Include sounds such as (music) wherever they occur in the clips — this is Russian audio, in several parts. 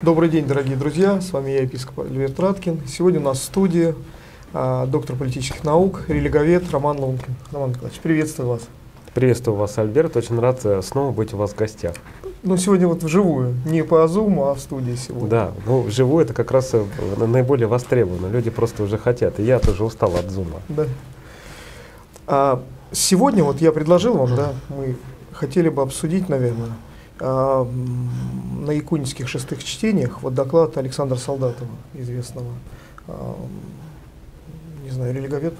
Добрый день, дорогие друзья, с вами я, епископ Альберт Траткин. Сегодня у нас в студии а, доктор политических наук, религовед Роман Лункин. Роман Николаевич, приветствую вас. Приветствую вас, Альберт. Очень рад э, снова быть у вас в гостях. Ну, сегодня вот вживую, не по Zoom, а в студии сегодня. Да, ну, вживую это как раз э, наиболее востребовано. Люди просто уже хотят. И я тоже устал от Zoom. Да. А, сегодня вот я предложил вам, да, мы хотели бы обсудить, наверное, на якунинских шестых чтениях вот доклад Александра Солдатова, известного, а, не знаю, религовед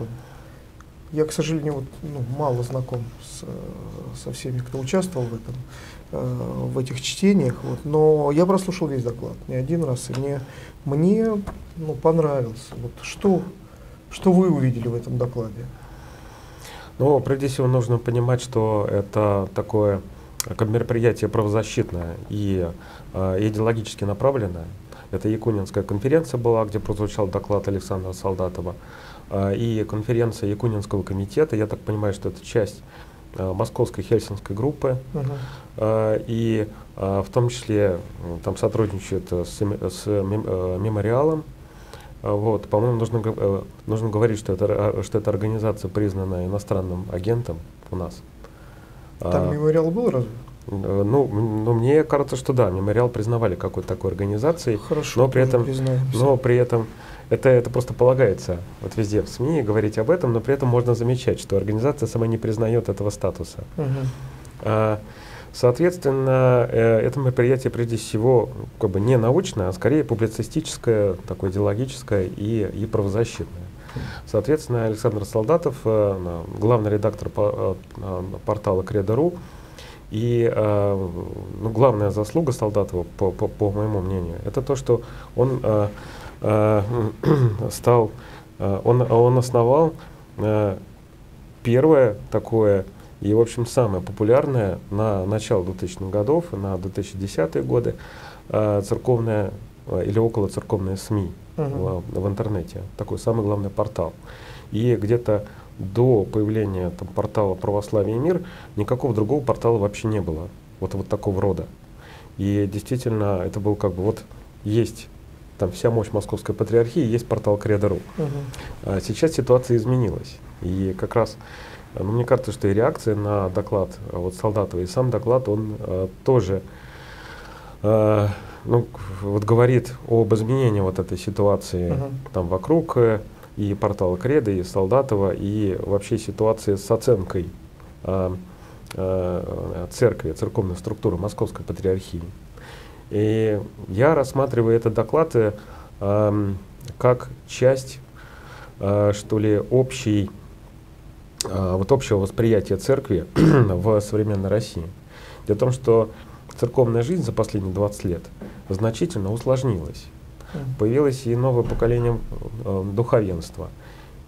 Я, к сожалению, вот, ну, мало знаком с, со всеми, кто участвовал в этом, э, в этих чтениях, вот, но я прослушал весь доклад не один раз, и мне, мне ну, понравился. Вот, что, что вы увидели в этом докладе? Ну, прежде всего, нужно понимать, что это такое как мероприятие правозащитное и э, идеологически направленное. Это Якунинская конференция была, где прозвучал доклад Александра Солдатова, э, и конференция Якунинского комитета. Я так понимаю, что это часть э, московской хельсинской группы, -huh. э, и э, в том числе там сотрудничают с, с мемориалом. Вот, по-моему, нужно, нужно говорить, что это, что эта организация признана иностранным агентом у нас. Там а, мемориал был разве? Э, ну, ну, мне кажется, что да, мемориал признавали какой-то такой организацией. Хорошо, но при этом, но при этом это, это просто полагается вот везде в СМИ говорить об этом, но при этом можно замечать, что организация сама не признает этого статуса. Угу. А, соответственно, э, это мероприятие прежде всего как бы не научное, а скорее публицистическое, такое идеологическое и, и правозащитное. Соответственно, Александр Солдатов, э, главный редактор э, портала Кредо.ру, и э, ну, главная заслуга Солдатова, по, по, по моему мнению, это то, что он (clears throat) стал, он, он основал первое такое и, в общем, самое популярное на начало 2000-х годов, на 2010-е годы церковное или около церковное СМИ uh-huh. в, в интернете. Такой самый главный портал. И где-то до появления там, портала «Православие и мир» никакого другого портала вообще не было. Вот, вот такого рода. И действительно, это был как бы вот есть там вся мощь Московской Патриархии, есть портал Кредо.ру. Uh-huh. А сейчас ситуация изменилась. И как раз, ну, мне кажется, что и реакция на доклад вот, Солдатова, и сам доклад, он а, тоже а, ну, вот говорит об изменении вот этой ситуации uh-huh. там вокруг э, и портала Креда, и Солдатова, и вообще ситуации с оценкой э, э, церкви, церковной структуры Московской Патриархии. И я рассматриваю этот доклад э, как часть, э, что ли, общей, э, вот общего восприятия церкви (clears throat) в современной России. Дело в том, что церковная жизнь за последние 20 лет значительно усложнилась. Появилось и новое поколение э, духовенства,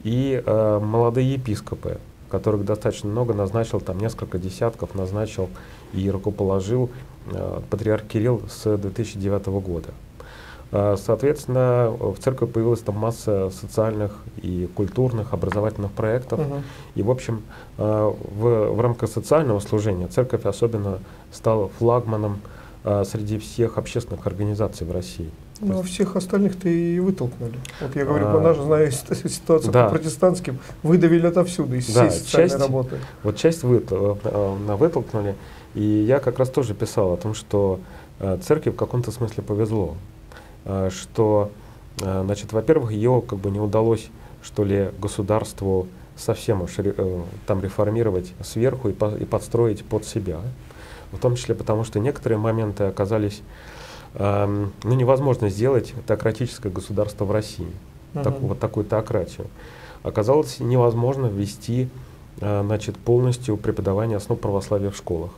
и э, молодые епископы, которых достаточно много назначил, там несколько десятков назначил и рукоположил э, патриарх Кирилл с 2009 года. Э, соответственно, в церкви появилась там масса социальных и культурных, образовательных проектов. Uh-huh. И, в общем, э, в, в рамках социального служения церковь особенно стала флагманом э, среди всех общественных организаций в России. Ну, а всех остальных-то и вытолкнули. Вот я говорю, а, нашей знаю (laughs) ситуацию да. по протестантским, выдавили отовсюду из да, всей социальной часть, работы. Вот часть вытол, вытолкнули. И я как раз тоже писал о том, что церкви в каком-то смысле повезло. Э, что, э, значит, во-первых, ее как бы не удалось, что ли, государству совсем уж э, там реформировать сверху и, по, и подстроить под себя. В том числе потому, что некоторые моменты оказались эм, ну, невозможно сделать теократическое государство в России, uh-huh. так, вот такую теократию. Оказалось невозможно ввести э, значит, полностью преподавание основ православия в школах.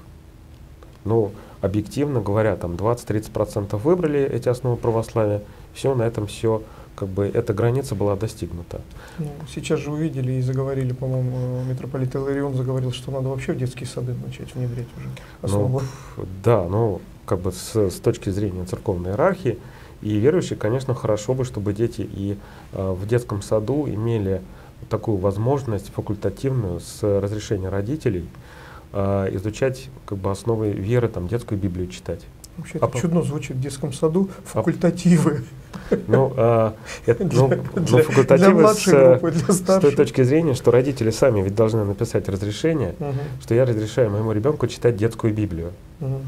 Ну, объективно говоря, там 20-30% выбрали эти основы православия, все, на этом все, как бы эта граница была достигнута. Ну, сейчас же увидели и заговорили, по-моему, митрополит Иларион заговорил, что надо вообще в детские сады начать внедрять уже основу. Ну, да, ну, как бы с, с точки зрения церковной иерархии, и верующие, конечно, хорошо бы, чтобы дети и э, в детском саду имели такую возможность факультативную с разрешения родителей, э, изучать как бы основы веры, там, детскую Библию читать. Вообще это а чудно звучит в детском саду, факультативы. Ну, а, это, (laughs) ну, для, ну, факультативы для с, группы, для с той точки зрения, что родители сами ведь должны написать разрешение, угу. что я разрешаю моему ребенку читать детскую Библию. Угу.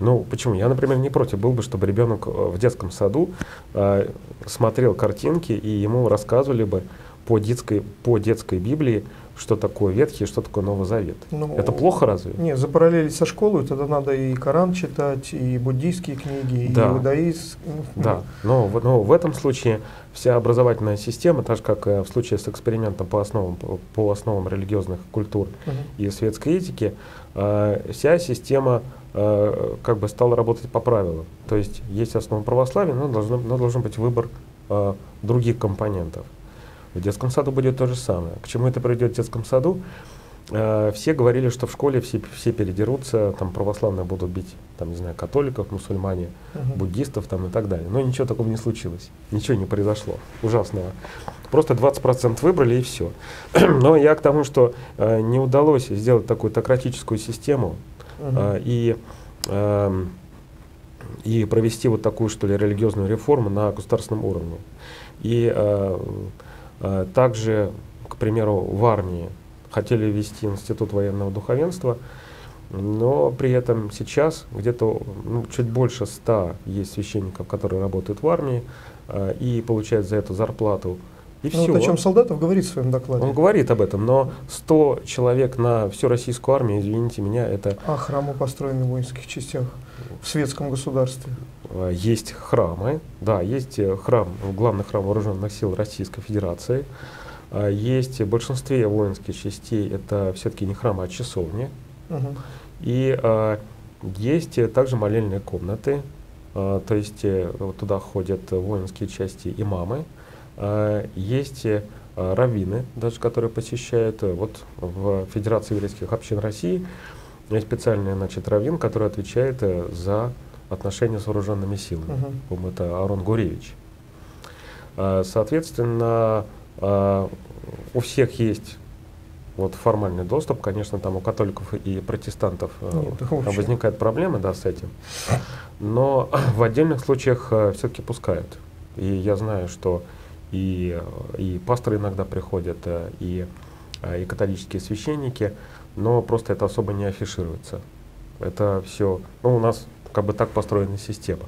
Ну, почему? Я, например, не против был бы, чтобы ребенок э, в детском саду э, смотрел картинки и ему рассказывали бы по детской, по детской Библии, что такое Ветхий, что такое Новый Завет. Ну, это плохо разве? Нет, запараллелить со школой, тогда надо и Коран читать, и буддийские книги, да. и иудаизм. Да, но, но в этом случае вся образовательная система, так же как в случае с экспериментом по основам, по основам религиозных культур угу. и светской этики, э, вся система э, как бы стала работать по правилам. То есть есть основа православия, но должен, но должен быть выбор э, других компонентов. В детском саду будет то же самое. К чему это приведет в детском саду? Э, все говорили, что в школе все, все передерутся, там православные будут бить, там, не знаю, католиков, мусульмане, угу. буддистов там, и так далее. Но ничего такого не случилось. Ничего не произошло ужасного. Просто 20% выбрали и все. (clears throat) Но я к тому, что э, не удалось сделать такую тократическую систему угу. э, и, э, и провести вот такую, что ли, религиозную реформу на государственном уровне. И Э, также, к примеру, в армии хотели ввести институт военного духовенства, но при этом сейчас где-то ну, чуть больше ста есть священников, которые работают в армии э, и получают за это зарплату. И ну, все. Вот о чем Солдатов говорит в своем докладе. Он говорит об этом, но 100 человек на всю российскую армию, извините меня, это... А храмы построены в воинских частях в светском государстве? Э, есть храмы, да, есть э, храм, главный храм вооруженных сил Российской Федерации. Э, есть в большинстве воинских частей это все-таки не храмы, а часовни. Угу. И а, есть также молельные комнаты, а, то есть вот туда ходят воинские части имамы. А, есть раввины, даже которые посещают. Вот в Федерации еврейских общин России есть специальный значит, раввин, который отвечает за отношения с вооруженными силами. Угу. Это Арон Гуревич. А, соответственно, а, у всех есть вот формальный доступ, конечно, там у католиков и протестантов э, Нет, возникают проблемы да, с этим, но (coughs) в отдельных случаях э, все-таки пускают. И я знаю, что и, и пасторы иногда приходят, э, и, и католические священники, но просто это особо не афишируется. Это все, ну, у нас как бы так построена система.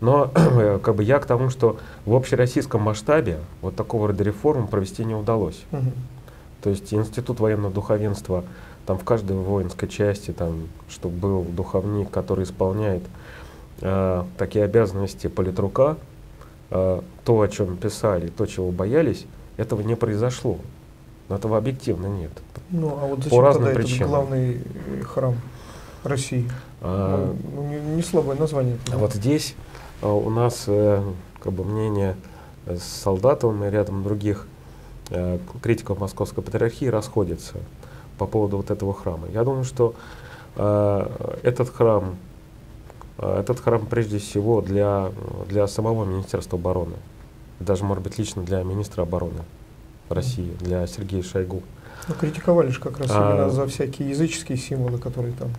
Но (clears throat) как бы я к тому, что в общероссийском масштабе вот такого рода реформ провести не удалось. Угу. То есть институт военного духовенства, там в каждой воинской части, там, чтобы был духовник, который исполняет э, такие обязанности политрука, э, то, о чем писали, то, чего боялись, этого не произошло. Этого объективно нет. Ну, а вот зачем По разным тогда причинам. этот главный храм России? А, ну, не, не слабое название. А вот здесь а, у нас э, как бы мнение с Солдатовым и рядом других э, критиков Московской Патриархии расходятся по поводу вот этого храма. Я думаю, что э, этот храм, э, этот храм прежде всего для, для самого Министерства обороны, даже, может быть, лично для министра обороны России, для Сергея Шойгу. Ну, критиковали же как раз а, именно за всякие языческие символы, которые там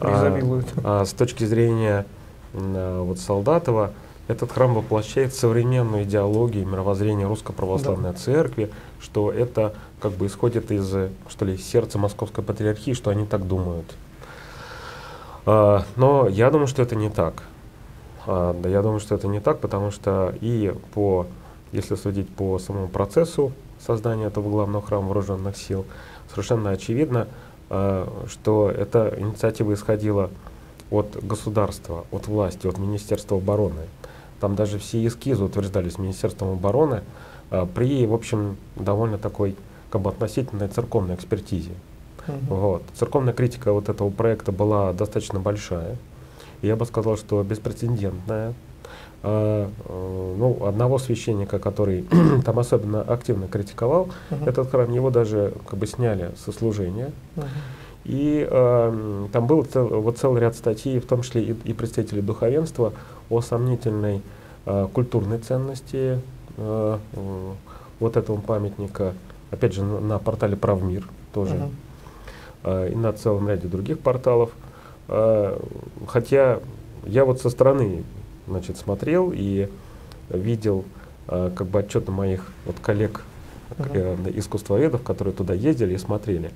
изобилуют. А, а с точки зрения а, вот Солдатова, этот храм воплощает современную идеологию мировоззрения Русской Православной да. Церкви, что это как бы исходит из что ли, сердца Московской Патриархии, что они так думают. А, но я думаю, что это не так. А, да, я думаю, что это не так, потому что и по, если судить по самому процессу создания этого главного храма вооруженных сил, совершенно очевидно, Э, что эта инициатива исходила от государства, от власти, от Министерства обороны. Там даже все эскизы утверждались Министерством обороны э, при, в общем, довольно такой как бы относительной церковной экспертизе. Угу. Вот. Церковная критика вот этого проекта была достаточно большая. Я бы сказал, что беспрецедентная. А, э, ну, одного священника, который (clears throat) там особенно активно критиковал uh-huh. этот храм, его даже как бы сняли со служения. Uh-huh. И э, там был цел, вот целый ряд статей, в том числе и, и представителей духовенства, о сомнительной э, культурной ценности э, э, вот этого памятника. Опять же, на, на портале Правмир тоже. Uh-huh. Э, и на целом ряде других порталов. Э, хотя я вот со стороны значит, смотрел и видел э, как бы отчеты моих вот коллег э, искусствоведов, которые туда ездили и смотрели.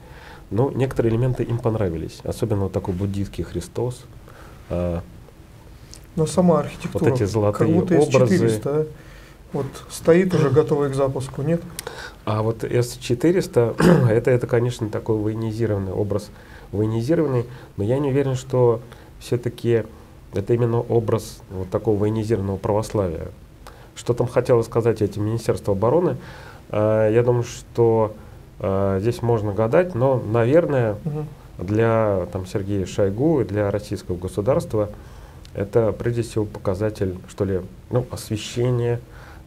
Но некоторые элементы им понравились, особенно вот такой буддийский Христос. Э, Но сама архитектура, вот эти золотые как будто образы. 400, а? Вот стоит уже готовый к запуску, нет? А вот S400, (clears throat) это, это, конечно, такой военизированный образ, военизированный, но я не уверен, что все-таки это именно образ вот такого военизированного православия. Что там хотело сказать эти Министерство обороны? Э, я думаю, что э, здесь можно гадать, но, наверное, угу. для там, Сергея Шойгу и для российского государства это прежде всего показатель, что ли, ну, освещения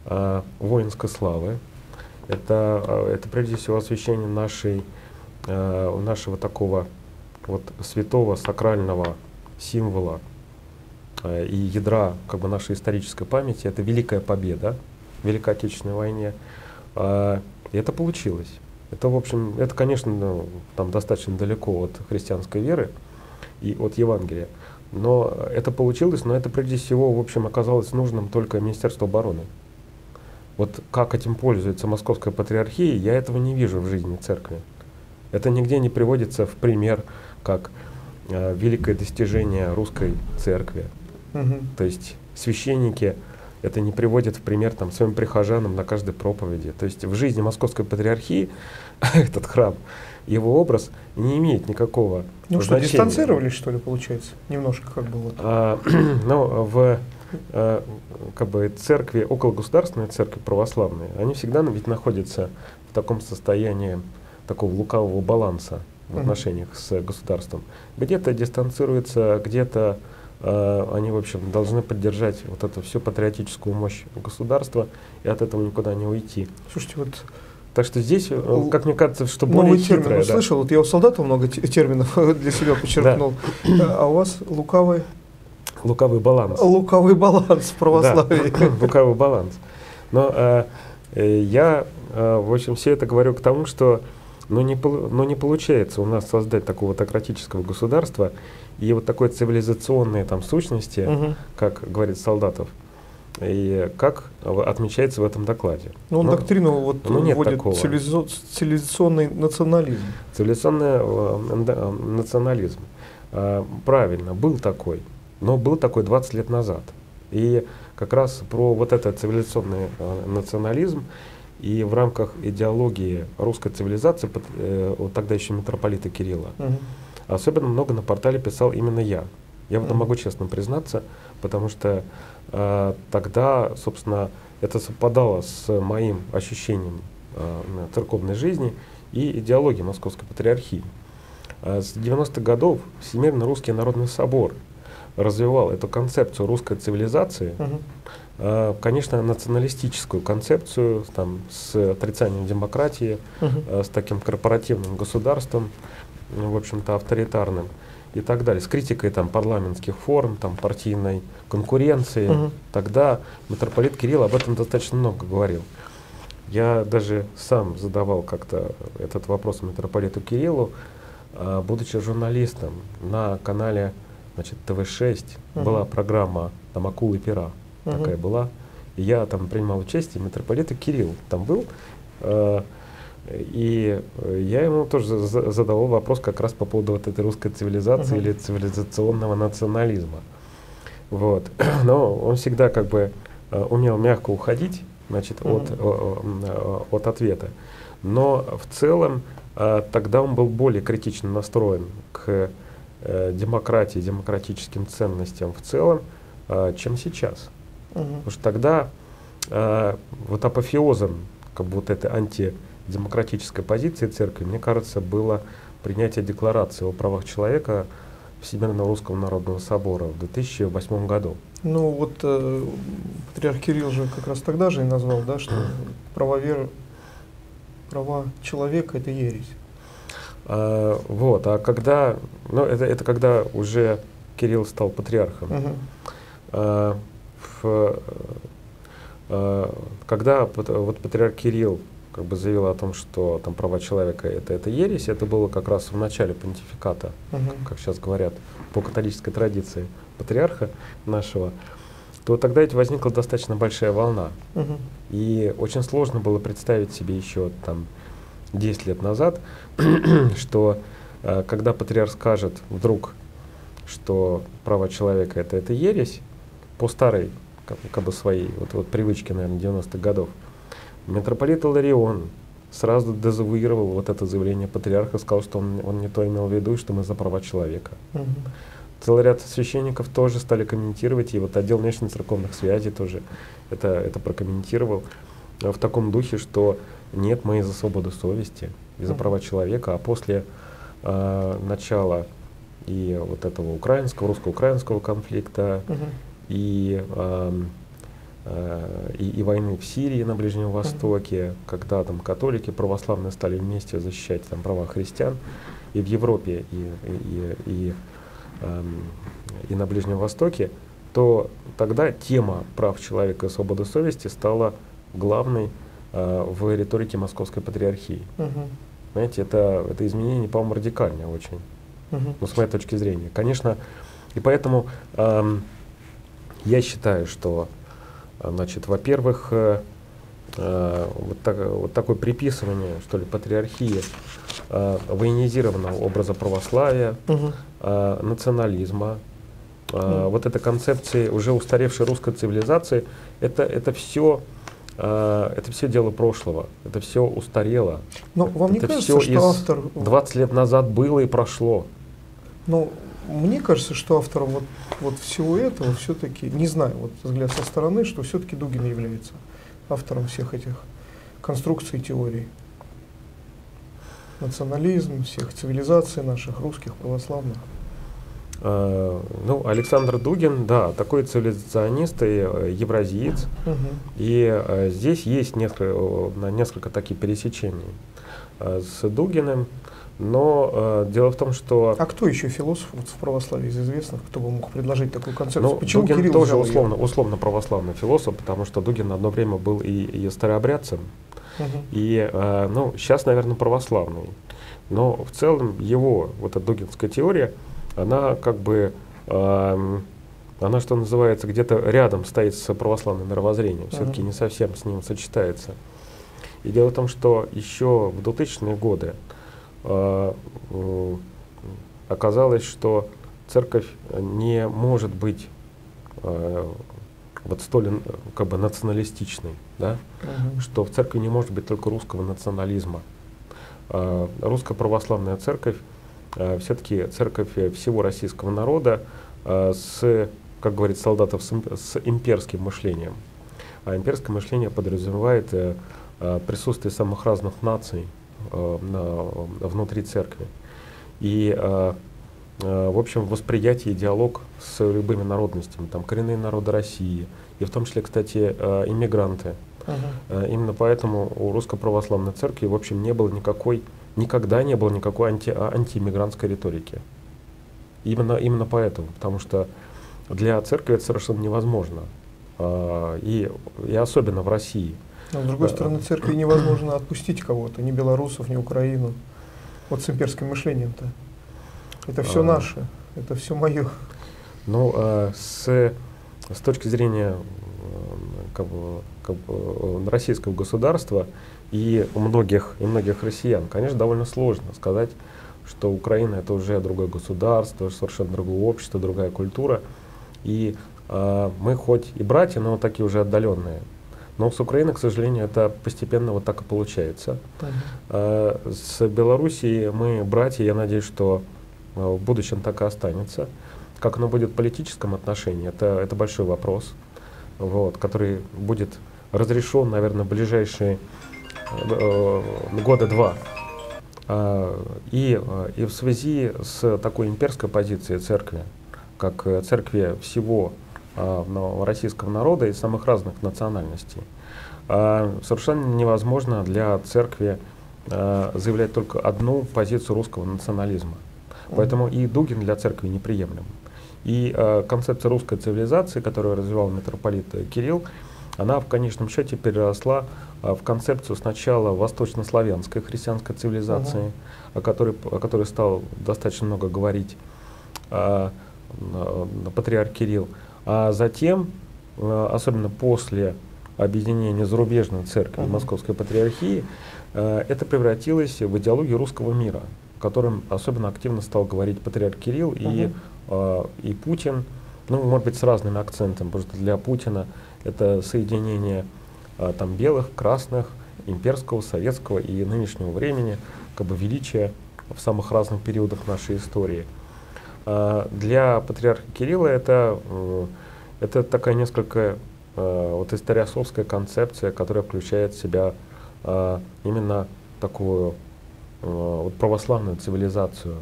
э, воинской славы. Это, э, это прежде всего освещение нашей, э, нашего такого вот святого сакрального символа и ядра как бы, нашей исторической памяти. Это великая победа в Великой Отечественной войне. Э, и это получилось. Это, в общем, это, конечно, ну, там достаточно далеко от христианской веры и от Евангелия. Но это получилось, но это прежде всего, в общем, оказалось нужным только Министерству обороны. Вот как этим пользуется Московская патриархия, я этого не вижу в жизни церкви. Это нигде не приводится в пример как э, великое достижение русской церкви. Угу. То есть священники это не приводят в пример там, своим прихожанам на каждой проповеди. То есть в жизни Московской патриархии (laughs) этот храм, его образ не имеет никакого Ну что, дистанцировались, что ли, получается? Немножко как бы вот. А, (clears throat) ну, в а, как бы церкви, около государственной церкви православные, они всегда ведь находятся в таком состоянии такого лукавого баланса в отношениях с государством. Где-то дистанцируются, где-то они, в общем, должны поддержать вот эту всю патриотическую мощь государства и от этого никуда не уйти. Слушайте, вот так что здесь, как мне кажется, что более Новый термин хитрое, да. слышал, вот я у солдата много терминов (laughs) для себя подчеркнул, а у вас лукавый Лукавый баланс. Лукавый баланс в православии. Да, (laughs) лукавый баланс. Но э, э, я, э, в общем, все это говорю к тому, что ну, не, ну, не получается у нас создать такого автократического государства и вот такой цивилизационной там сущности, угу. как говорит Солдатов, и как отмечается в этом докладе. Ну, он ну, доктрину вот ну, нет вводит такого. цивилизационный национализм. Цивилизационный э, национализм. Э, правильно, был такой но был такой 20 лет назад. И как раз про вот этот цивилизационный э, национализм и в рамках идеологии русской цивилизации, э, вот тогда еще митрополита Кирилла, угу. особенно много на портале писал именно я. Я в этом могу честно признаться, потому что э, тогда, собственно, это совпадало с моим ощущением э, церковной жизни и идеологии Московской Патриархии. Э, с 90-х годов Всемирный Русский Народный Собор – развивал эту концепцию русской цивилизации, угу. Э, конечно, националистическую концепцию там, с отрицанием демократии, угу. э, с таким корпоративным государством, в общем-то, авторитарным и так далее, с критикой там, парламентских форм, там, партийной конкуренции. Угу. Тогда митрополит Кирилл об этом достаточно много говорил. Я даже сам задавал как-то этот вопрос митрополиту Кириллу, э, будучи журналистом на канале значит, ТВ-6, угу. была программа там «Акулы пера», угу. такая была. И я там принимал участие, митрополит Кирилл там был. Э, и я ему тоже задавал вопрос как раз по поводу вот этой русской цивилизации угу. или цивилизационного национализма. Вот. (clears throat) Но он всегда как бы э, умел мягко уходить значит, угу. от, от ответа. Но в целом э, тогда он был более критично настроен к э, демократии, демократическим ценностям в целом, э, чем сейчас. Угу. Потому что тогда э, вот апофеозом как бы вот этой антидемократической позиции церкви, мне кажется, было принятие декларации о правах человека Всемирного Русского Народного Собора в 2008 году. Ну вот э, патриарх Кирилл же как раз тогда же и назвал, да, что (clears throat) права веры, права человека это ересь. А, вот, а когда, ну это, это когда уже Кирилл стал патриархом. В, а, когда вот патриарх Кирилл как бы заявил о том, что там права человека это, это ересь, это было как раз в начале понтификата, uh-huh. как сейчас говорят, по католической традиции. патриарха нашего, то тогда ведь возникла достаточно большая волна. Мгм. И очень сложно было представить себе еще там 10 лет назад, (clears throat) что э, когда патриарх скажет вдруг, что права человека это, это ересь, по старой как, как бы своей вот, вот привычке, наверное, 90-х годов, митрополит Иларион сразу дезавуировал вот это заявление патриарха, сказал, что он, он не то имел в виду, что мы за права человека. Мгм. Целый ряд священников тоже стали комментировать, и вот отдел внешних церковных связей тоже это, это прокомментировал э, в таком духе, что нет, мы за свободу совести, и за права человека, а после э, начала и вот этого украинского, русско-украинского конфликта, Мгм. И, эм, э, и, и войны в Сирии на Ближнем Востоке, когда там католики, православные стали вместе защищать там права христиан, и в Европе, и, и, и, и, эм, и на Ближнем Востоке, то тогда тема прав человека и свободы совести стала главной э, в риторике Московской Патриархии. Мгм. Знаете, это, это изменение, по-моему, радикальное очень Мгм. ну, с моей точки зрения. Конечно, и поэтому эм, я считаю, что, э, значит, во-первых, э, э, вот, так- вот такое приписывание, что ли, патриархии военизированного образа православия, э, национализма, Мгм. вот этой концепции уже устаревшей русской цивилизации, это, это все это все дело прошлого, это все устарело. Но вам не это кажется, все что автор... 20 лет назад было и прошло. Ну, мне кажется, что автором вот, вот всего этого все-таки, не знаю, вот взгляд со стороны, что все-таки Дугин является автором всех этих конструкций и теорий. Национализм, всех цивилизаций наших, русских, православных. Э, Ну, Александр Дугин, да, такой цивилизационист и э, евразиец. Мгм. И э, здесь есть несколько, несколько таких пересечений э, с Дугиным. Но э, дело в том, что А кто еще философ вот в православии из известных, кто бы мог предложить такую концепцию? ну, Почему Дугин Кирилл тоже взял её? условно, условно православный философ, потому что Дугин одно время был и, и старообрядцем, Мгм. и э, ну, сейчас, наверное, православный. Но в целом его, вот эта дугинская теория, она как бы, эм, она, что называется, где-то рядом стоит с православным мировоззрением, все-таки Мгм. не совсем с ним сочетается. И дело в том, что еще в 2000-е годы э, э, оказалось, что церковь не может быть э, вот столь э, как бы националистичной, да? Мгм. что в церкви не может быть только русского национализма. Русская православная церковь все-таки церковь э, всего российского народа с, как говорит солдатов, с им- с имперским мышлением. А имперское мышление подразумевает э, присутствие самых разных наций э, на- внутри церкви. И, а, а, в общем, восприятие и диалог с любыми народностями, там коренные народы России, и в том числе, кстати, э, иммигранты. Э, Именно поэтому у Русской Православной Церкви, в общем, не было никакой, никогда не было никакой анти, а- антииммигрантской риторики. Именно, именно поэтому, потому что для церкви это совершенно невозможно. И, и особенно в России. Но, с другой стороны, церкви невозможно отпустить кого-то, ни белорусов, ни Украину. Вот с имперским мышлением-то. Это все А. наше, это все мое. Ну, а, с, с точки зрения э, как бы, как бы, э, российского государства и у многих, и многих россиян, конечно, довольно сложно сказать, что Украина это уже другое государство, совершенно другое общество, другая культура. И а, мы хоть и братья, но такие уже отдаленные. Но с Украиной, к сожалению, это постепенно вот так и получается. А, С Белоруссией мы братья, я надеюсь, что а, в будущем так и останется. Как оно будет в политическом отношении, это, это большой вопрос, вот, который будет разрешен, наверное, в ближайшие э, года два. А, И, а, и в связи с такой имперской позицией церкви, как э, церкви всего российского народа и самых разных национальностей, а, совершенно невозможно для церкви а, заявлять только одну позицию русского национализма. Поэтому и Дугин для церкви неприемлем. И концепция русской цивилизации, которую развивал митрополит э, Кирилл, она в конечном счете переросла э, в концепцию сначала восточнославянской христианской цивилизации, о, которой, о которой стал достаточно много говорить, а, патриарх Кирилл. А затем, особенно после объединения зарубежной церкви и Московской патриархии, это превратилось в идеологию русского мира, о котором особенно активно стал говорить патриарх Кирилл и, и Путин, ну, может быть, с разными акцентами, потому что для Путина это соединение там, белых, красных, имперского, советского и нынешнего времени, как бы величия в самых разных периодах нашей истории. Для патриарха Кирилла это, э, это такая несколько э, вот историосовская концепция, которая включает в себя а, именно такую э, вот православную цивилизацию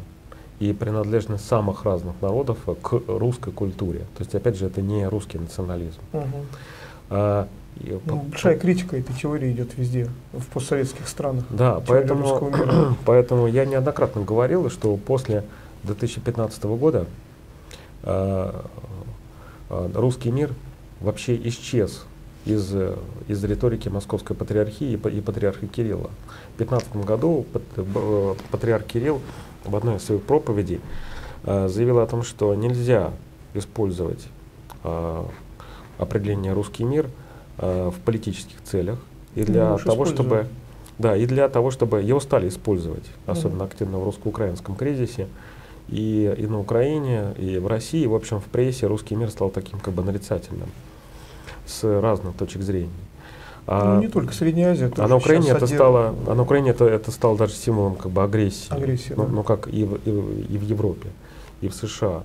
и принадлежность самых разных народов к русской культуре. То есть, опять же, это не русский национализм. Угу. Ну, большая критика этой теории идет везде, в постсоветских странах. Да, поэтому, (clears throat) поэтому я неоднократно говорил, что после 2015 года э, э, русский мир вообще исчез из, из риторики Московской патриархии и, патриарха Кирилла. В 2015 году э, патриарх Кирилл в одной из своих проповедей э, заявил о том, что нельзя использовать э, определение «русский мир» э, в политических целях и для ну, того, чтобы да, и для того, чтобы его стали использовать, особенно активно в русско-украинском кризисе, и, и на Украине, и в России, в общем, в прессе русский мир стал таким как бы нарицательным с разных точек зрения. А, ну, не только Средняя Азия. А на Украине это стало, а на Украине это, это стало даже символом как бы агрессии. Агрессия, ну, да. ну как и в, и, и в Европе, и в США.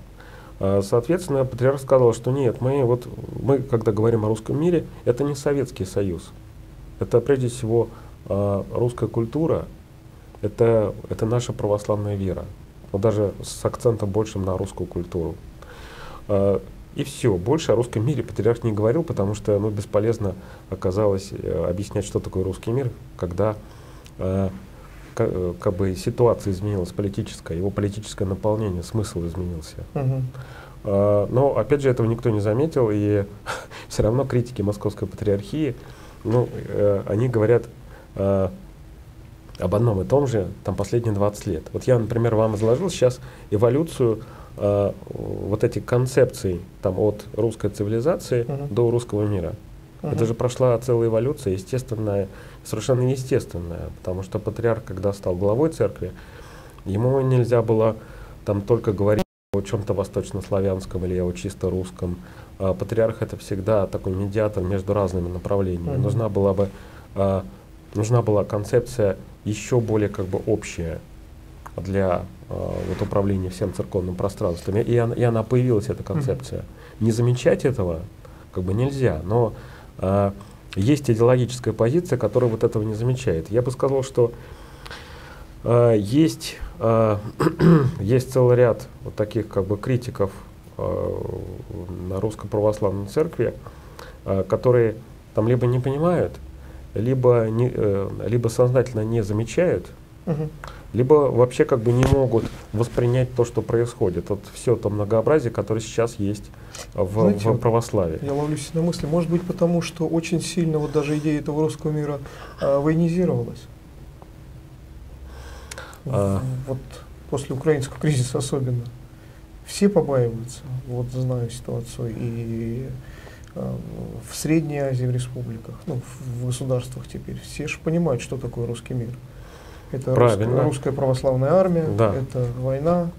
А, соответственно, патриарх сказал, что нет, мы вот мы, когда говорим о русском мире, это не Советский Союз, это прежде всего а, русская культура, это это наша православная вера, но даже с акцентом большим на русскую культуру. А, и все, больше о русском мире патриарх не говорил, потому что ну, бесполезно оказалось э, объяснять, что такое русский мир, когда э, как, как бы ситуация изменилась политическая, его политическое наполнение, смысл изменился. Угу. Но опять же этого никто не заметил, и (laughs) все равно критики Московской патриархии, ну, uh, они говорят об одном и том же там последние 20 лет. Вот я, например, вам изложил сейчас эволюцию вот этих концепций там, от русской цивилизации uh-huh. до русского мира. Uh-huh. Это же прошла целая эволюция, естественная, совершенно естественная, потому что патриарх, когда стал главой церкви, ему нельзя было там только говорить о чем-то восточнославянском или о чисто русском. А патриарх это всегда такой медиатор между разными направлениями. Uh-huh. Нужна была бы а, нужна была концепция еще более как бы общая для а, вот, управления всем церковным пространством. И, она, и она появилась, эта концепция. Mm-hmm. Не замечать этого как бы нельзя, но а, есть идеологическая позиция, которая вот этого не замечает. Я бы сказал, что а, есть, а, (clears throat) есть целый ряд вот таких как бы критиков а, на русской православной церкви, а, которые там либо не понимают, либо, не, э, либо сознательно не замечают, угу. либо вообще как бы не могут воспринять то, что происходит. Вот все то многообразие, которое сейчас есть в, Знаете, в православии. Я ловлюсь на мысли, может быть потому, что очень сильно вот даже идея этого русского мира а, военизировалась. А. Вот после украинского кризиса особенно. Все побаиваются, вот знаю ситуацию, и э, в Средней Азии, в республиках, ну, в государствах теперь, все же понимают, что такое русский мир. Это русская, русская православная армия, да. это война,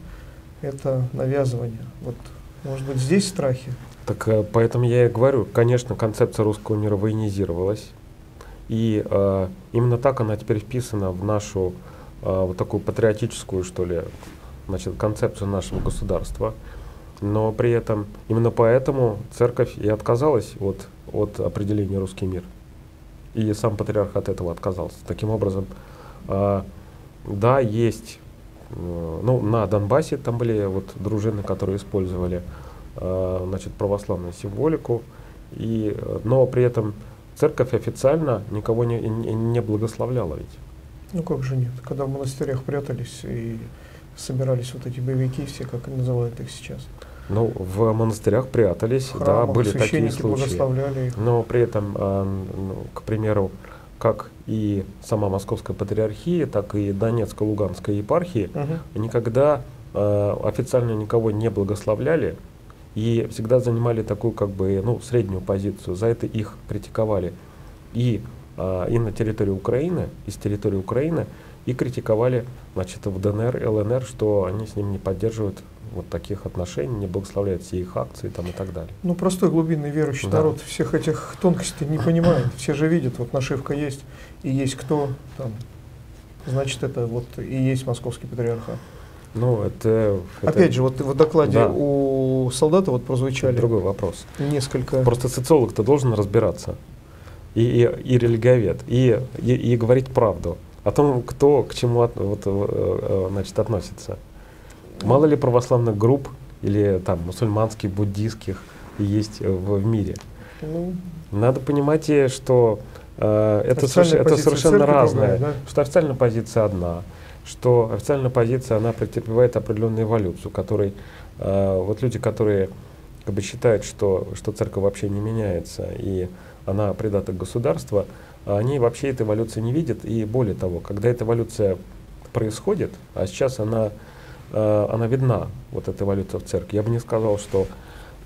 это навязывание. Вот, может быть, здесь страхи? Так э, поэтому я и говорю, конечно, концепция русского мира военизировалась. И э, именно так она теперь вписана в нашу э, вот такую патриотическую, что ли, значит, концепцию нашего государства. Но при этом, именно поэтому церковь и отказалась от, от определения русский мир. И сам патриарх от этого отказался. Таким образом, а, да, есть, э, ну, на Донбассе там были вот дружины, которые использовали, а, значит, православную символику, и, но при этом церковь официально никого не, не, не благословляла ведь. Ну как же нет, когда в монастырях прятались и собирались вот эти боевики, все как называют их сейчас. Ну, в монастырях прятались, Храмах, да, были такие случаи. Но при этом, э, ну, к примеру, как и сама Московская патриархия, так и Донецко-Луганская епархии угу. никогда э, официально никого не благословляли и всегда занимали такую как бы ну, среднюю позицию. За это их критиковали и, э, и на территории Украины, и с территории Украины, и критиковали значит, в ДНР, ЛНР, что они с ним не поддерживают вот таких отношений, не благословляют все их акции там, и так далее. Ну, простой глубинный верующий да. народ всех этих тонкостей не понимает. Все же видят, вот нашивка есть, и есть кто там. Значит, это вот и есть московский патриархат. Ну, это, это... Опять же, вот в докладе да. у солдата вот прозвучали... Другой вопрос. Несколько... Просто социолог-то должен разбираться. И, и, и религиовед, и, и, и говорить правду о том, кто к чему от, вот, э, э, значит, относится. Мало ли православных групп или там мусульманских, буддийских есть в, в мире. Ну, Надо понимать, что э, это, соверш, это совершенно разное. Да? Что официальная позиция одна, что официальная позиция она претерпевает определенную эволюцию, которой э, вот люди, которые как бы считают, что, что церковь вообще не меняется и она придаток государства, они вообще этой эволюции не видят. И более того, когда эта эволюция происходит, а сейчас она э, она видна, вот эта эволюция в церкви. Я бы не сказал, что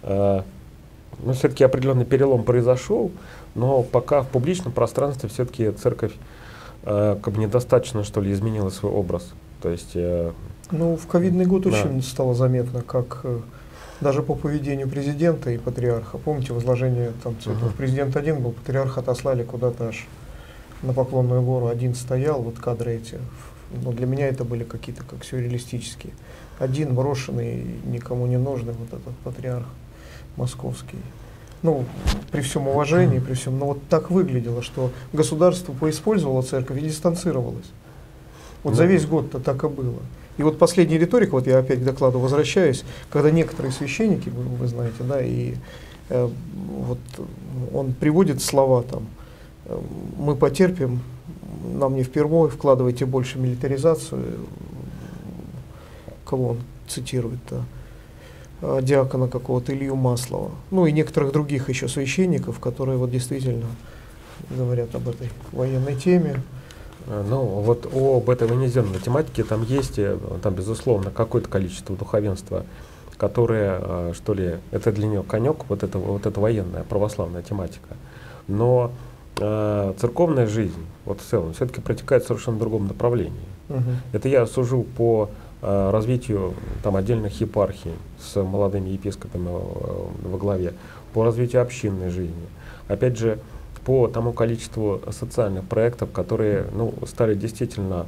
э, ну, все-таки определенный перелом произошел, но пока в публичном пространстве все-таки церковь э, как бы недостаточно, что ли, изменила свой образ. То есть, э, ну, в ковидный год да. очень стало заметно, как э, даже по поведению президента и патриарха. Помните возложение там цветов? Uh-huh. Президент один был, патриарх отослали куда-то аж на Поклонную гору. Один стоял, вот кадры эти но для меня это были какие-то как сюрреалистические. Один брошенный, никому не нужный вот этот патриарх московский. Ну, при всем уважении, при всем, но вот так выглядело, что государство поиспользовало церковь и дистанцировалось. Вот за весь год-то так и было. И вот последняя риторика, вот я опять к докладу возвращаюсь, когда некоторые священники, вы, вы знаете, да, и э, вот он приводит слова там, э, мы потерпим, нам не впервые, вкладывайте больше милитаризацию. Кого он цитирует? Да? А, диакона какого-то Илью Маслова. Ну и некоторых других еще священников, которые вот действительно говорят об этой военной теме. А, ну, вот об этой военизированной тематике там есть, э, там, безусловно, какое-то количество духовенства, которое, а, что ли, это для нее конек, вот это, вот эта военная православная тематика. Но э, церковная жизнь, вот в целом, все-таки протекает в совершенно другом направлении. Угу. Это я сужу по э, развитию там, отдельных епархий с молодыми епископами э, во главе, по развитию общинной жизни. Опять же, по тому количеству социальных проектов, которые ну, стали действительно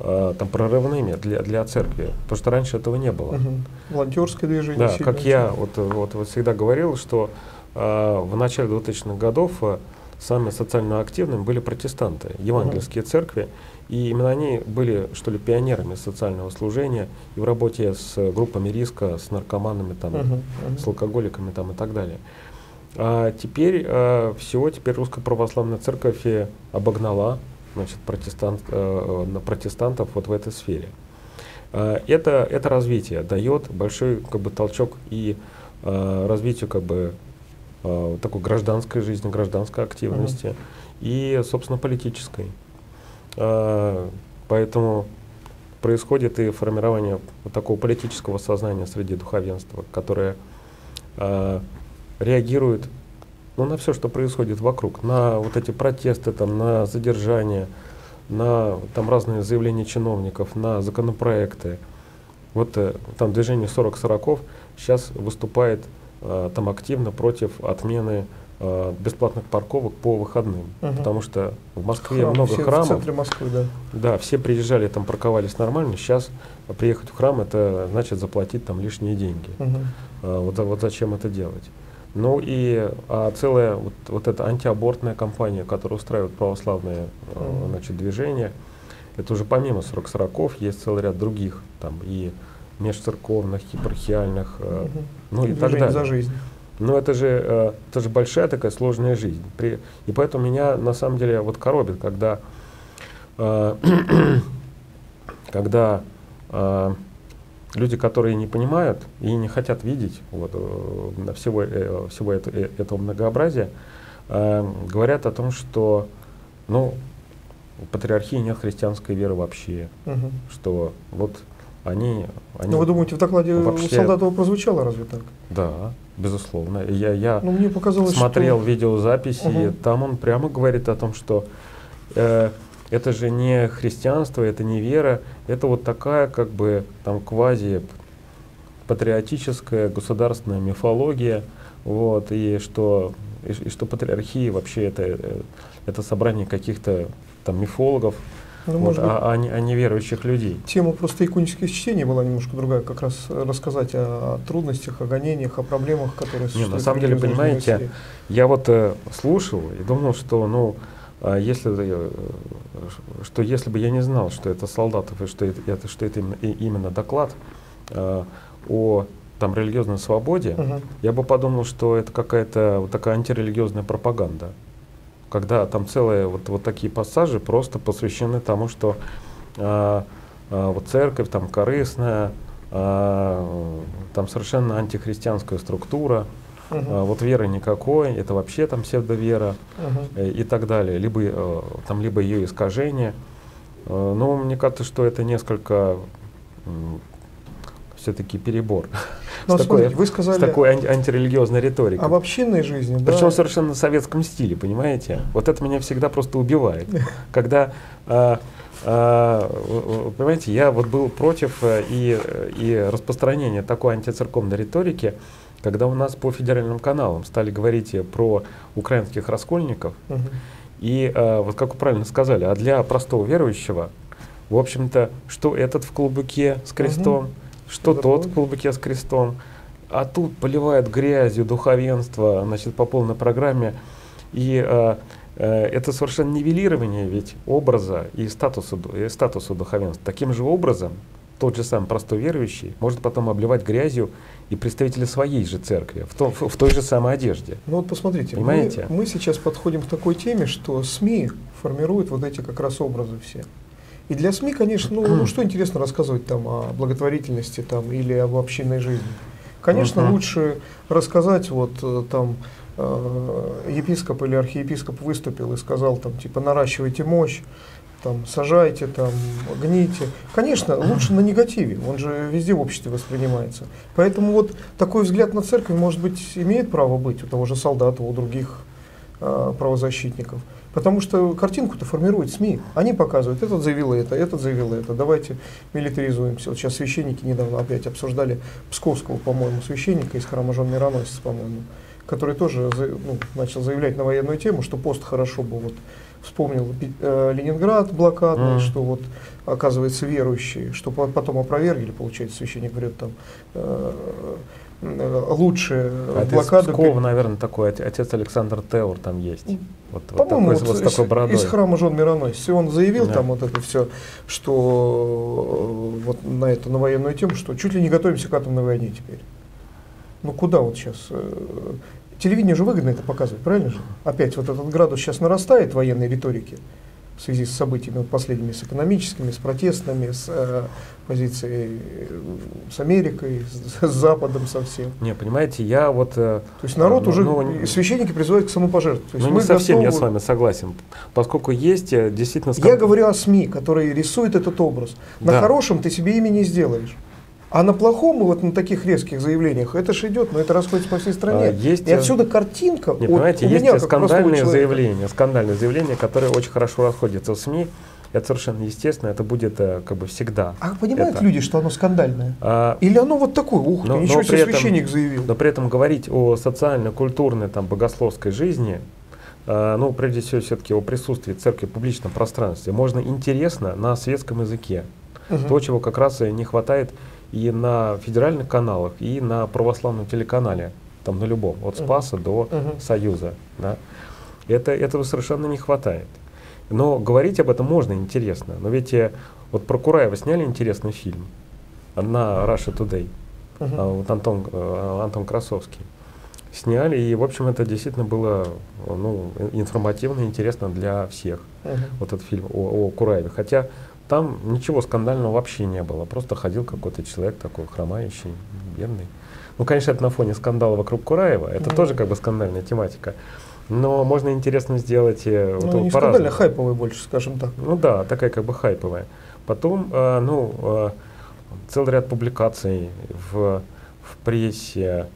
э, там, прорывными для, для церкви, потому что раньше этого не было. Угу. Волонтерское движение. Да, как я вот, вот, вот всегда говорил, что э, в начале 2000-х годов э, самыми социально активными были протестанты, евангельские угу. церкви, и именно они были, что ли, пионерами социального служения и в работе с группами риска, с наркоманами, там, угу, угу. с алкоголиками там, и так далее. А теперь э, все, теперь русская православная церковь обогнала значит, протестант, э, на протестантов вот в этой сфере. Э, это, это развитие дает большой как бы, толчок и э, развитию как бы, э, такой гражданской жизни, гражданской активности uh-huh. и, собственно, политической. Э, поэтому происходит и формирование вот такого политического сознания среди духовенства, которое реагирует ну, на все, что происходит вокруг, на вот эти протесты, там, на задержания, на там, разные заявления чиновников, на законопроекты. Вот э, там движение 40-40 сейчас выступает Э, там активно против отмены э, бесплатных парковок по выходным, угу. потому что в Москве Храм, много все храмов. В центре Москвы, да. Да, все приезжали, там парковались нормально. Сейчас приехать в храм это значит заплатить там лишние деньги. Угу. Вот, вот зачем это делать? Ну и а целая вот, вот эта антиабортная кампания, которая устраивает православные угу. значит, движения, это уже помимо 40-40 есть целый ряд других там и межцерковных, епархиальных, э, ну и так далее. за жизнь. Но это же, э, это же большая такая сложная жизнь. При, и поэтому меня на самом деле вот коробит, когда, э, (clears throat) когда э, люди, которые не понимают и не хотят видеть вот, э, всего, э, всего это, э, этого многообразия, э, говорят о том, что ну, в патриархии нет христианской веры вообще, угу. что вот они... они Но вы думаете, в докладе вообще... у Солдатова прозвучало разве так? Да, безусловно. Я, я ну, мне показалось, смотрел что... видеозаписи, Угу. там он прямо говорит о том, что э, это же не христианство, это не вера, это вот такая как бы там квази патриотическая государственная мифология, вот, и что, и, и что патриархия вообще это, э, это собрание каких-то там мифологов, Ну, вот, может быть, а, а не, а не верующих людей. Тема просто иконических чтений была немножко другая, как раз рассказать о, о трудностях, о гонениях, о проблемах, которые существуют. на самом деле, понимаете. Я вот э, слушал и думал, что, ну, а если, э, что если бы я не знал, что это солдатов и что это, что это именно, именно доклад э, о там религиозной свободе, Мгм. я бы подумал, что это какая-то вот такая антирелигиозная пропаганда. Когда там целые вот, вот такие пассажи просто посвящены тому, что а, а, вот церковь там корыстная, а, там совершенно антихристианская структура, Мгм. а, вот веры никакой, это вообще там псевдовера э, и так далее, либо э, там либо ее искажение. Но мне кажется, что это несколько все-таки перебор (laughs) Ну, с такой, смотрите, вы с сказали такой ан- антирелигиозной риторикой. об общинной жизни, да? Причем совершенно в советском стиле, понимаете? Вот это меня всегда просто убивает. (laughs) Когда, а, а, понимаете, я вот был против и, и распространения такой антицерковной риторики, когда у нас по федеральным каналам стали говорить э, про украинских раскольников, Мгм. и а, вот как вы правильно сказали, а для простого верующего, в общем-то, что этот в клубуке с крестом, что Это тот правда. в клубуке с крестом, а тут поливают грязью духовенство, значит, по полной программе. И а, э, это совершенно нивелирование ведь образа и статуса, и статуса духовенства. Таким же образом тот же самый простой верующий может потом обливать грязью и представители своей же церкви в, том- в той же самой одежде. Ну вот посмотрите, мы- Понимаете? Мы, сейчас подходим к такой теме, что СМИ формируют вот эти как раз образы все. И для СМИ, конечно, ну, ну что интересно рассказывать там о благотворительности там, или об общинной жизни. Конечно, Мгм. лучше рассказать, вот э, там э, епископ или архиепископ выступил и сказал там, типа, наращивайте мощь, там, сажайте, там, гните. Конечно, лучше на негативе, он же везде в обществе воспринимается. Поэтому вот такой взгляд на церковь, может быть, имеет право быть у того же солдата, у других э, правозащитников. Потому что картинку-то формируют СМИ. Они показывают, этот заявил это, этот заявил это. Давайте милитаризуемся. Вот сейчас священники недавно опять обсуждали псковского, по-моему, священника из храма Жен Мироносец, по-моему, который тоже ну, начал заявлять на военную тему, что пост хорошо бы вот вспомнил э, Ленинград блокадный, Мгм. что вот оказывается верующие, что по- потом опровергли, получается, священник говорит там э, э, лучше А блокаду Пскова, наверное, такой оте- отец Александр Теур там есть. Вот, вот по-моему, вот вот с такой из, бородой. из храма Жен Мироносец. И он заявил Да. там вот это все, что э, вот на эту, на военную тему, что чуть ли не готовимся к атомной войне теперь. Ну куда вот сейчас? Телевидение же выгодно это показывает, правильно же? Опять вот этот градус сейчас нарастает военной риторики в связи с событиями вот последними, с экономическими, с протестными, с э, позицией э, с Америкой, с, с Западом совсем. Не, понимаете, я вот... э, То есть народ Ну, уже, ну, священники призывают к самопожертвованию. Ну, не совсем я готовы- с вами согласен, поскольку есть э, действительно... Я ском- говорю о СМИ, которые рисуют этот образ. На Да. хорошем ты себе имя не сделаешь. А на плохом, и вот на таких резких заявлениях, это же идет, но это расходится по всей стране. А, есть, и э, отсюда картинка. Не, вот понимаете, у есть меня, э, скандальные заявления, скандальные заявления, которые очень хорошо расходятся в СМИ. Это совершенно естественно, это будет э, как бы всегда. А понимают Это. люди, что оно скандальное? А, Или оно вот такое, ух ты, Но- ничего но себе этом- священник заявил. но при этом говорить о социально-культурной, там, богословской жизни, э, ну, прежде всего, все-таки о присутствии церкви в публичном пространстве, можно интересно на светском языке. Мгм. То, чего как раз и не хватает и на федеральных каналах, и на православном телеканале, там на любом, от. Спаса до Мгм. Союза. Да? Это, этого совершенно не хватает. Но говорить об этом можно интересно. Но ведь э, вот про Кураева сняли интересный фильм на Russia Today. Мгм. А вот Антон, э, Антон Красовский. Сняли, и, в общем, это действительно было ну, информативно, интересно для всех Мгм. вот этот фильм о, о Кураеве. Хотя там ничего скандального вообще не было. Просто ходил какой-то человек такой хромающий, бедный. Ну, конечно, это на фоне скандала вокруг Кураева. Это Мгм. тоже как бы скандальная тематика. Но можно интересно сделать э, вот Ну, не по-разному. скандально, хайповый больше, скажем так. Ну да, такая как бы хайповая. Потом, э, ну, э, целый ряд публикаций в, в прессе.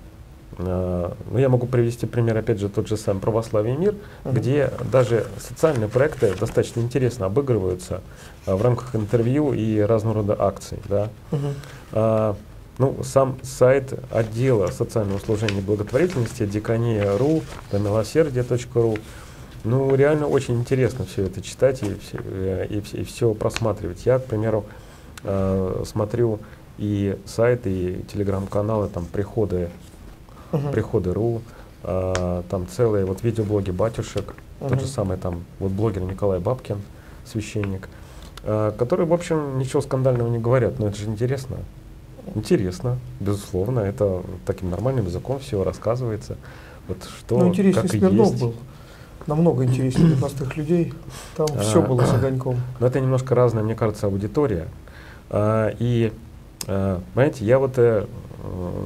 Э, ну, я могу привести пример, опять же, тот же самый «Православие и мир», uh-huh. где даже социальные проекты достаточно интересно обыгрываются в рамках интервью и разного рода акций. Да. Uh-huh. Ну, сам сайт отдела социального служения и благотворительности декания.ру, милосердие.ру, ну, реально очень интересно все это читать и, все, и, и все просматривать. Я, к примеру, э, смотрю и сайты, и телеграм-каналы, там, приходы, uh-huh. приходы.ру, э, там целые вот видеоблоги батюшек, uh-huh. тот же самый там вот блогер Николай Бабкин, священник, э, которые, в общем, ничего скандального не говорят, но это же интересно. Интересно, безусловно, это таким нормальным языком все рассказывается. Вот что, ну, интереснее как Смирнов есть. был. Намного интереснее простых людей. Там а, все было с огоньком. Но это немножко разная, мне кажется, аудитория. А, и, а, понимаете, я вот, э,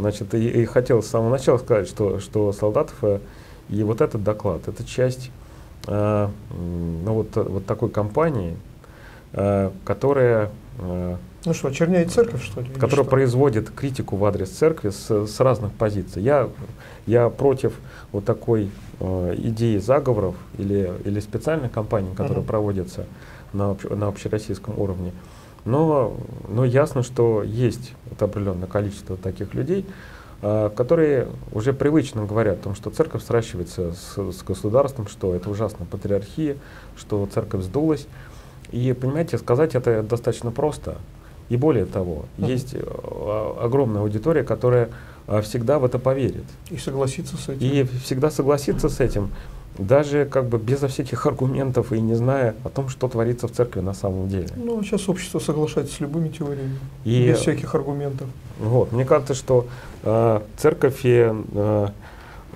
значит, и, и хотел с самого начала сказать, что, что солдатов э, и вот этот доклад, это часть ну, вот, вот такой кампании, а, которая а, ну что, очерняет церковь, что ли? Которая что? производит критику в адрес церкви с, с разных позиций. Я, я против вот такой э, идеи заговоров или, или специальных кампаний, которые uh-huh. проводятся на, на общероссийском уровне. Но, но ясно, что есть вот определенное количество таких людей, э, которые уже привычно говорят о том, что церковь сращивается с, с государством, что это ужасная патриархия, что церковь сдулась. И, понимаете, сказать это достаточно просто. И более того, uh-huh. есть э, огромная аудитория, которая э, всегда в это поверит. И согласится с этим. И всегда согласится с этим, даже как бы безо всяких аргументов и не зная о том, что творится в церкви на самом деле. Ну, сейчас общество соглашается с любыми теориями, и, без всяких аргументов. Вот, мне кажется, что э, церковь, э,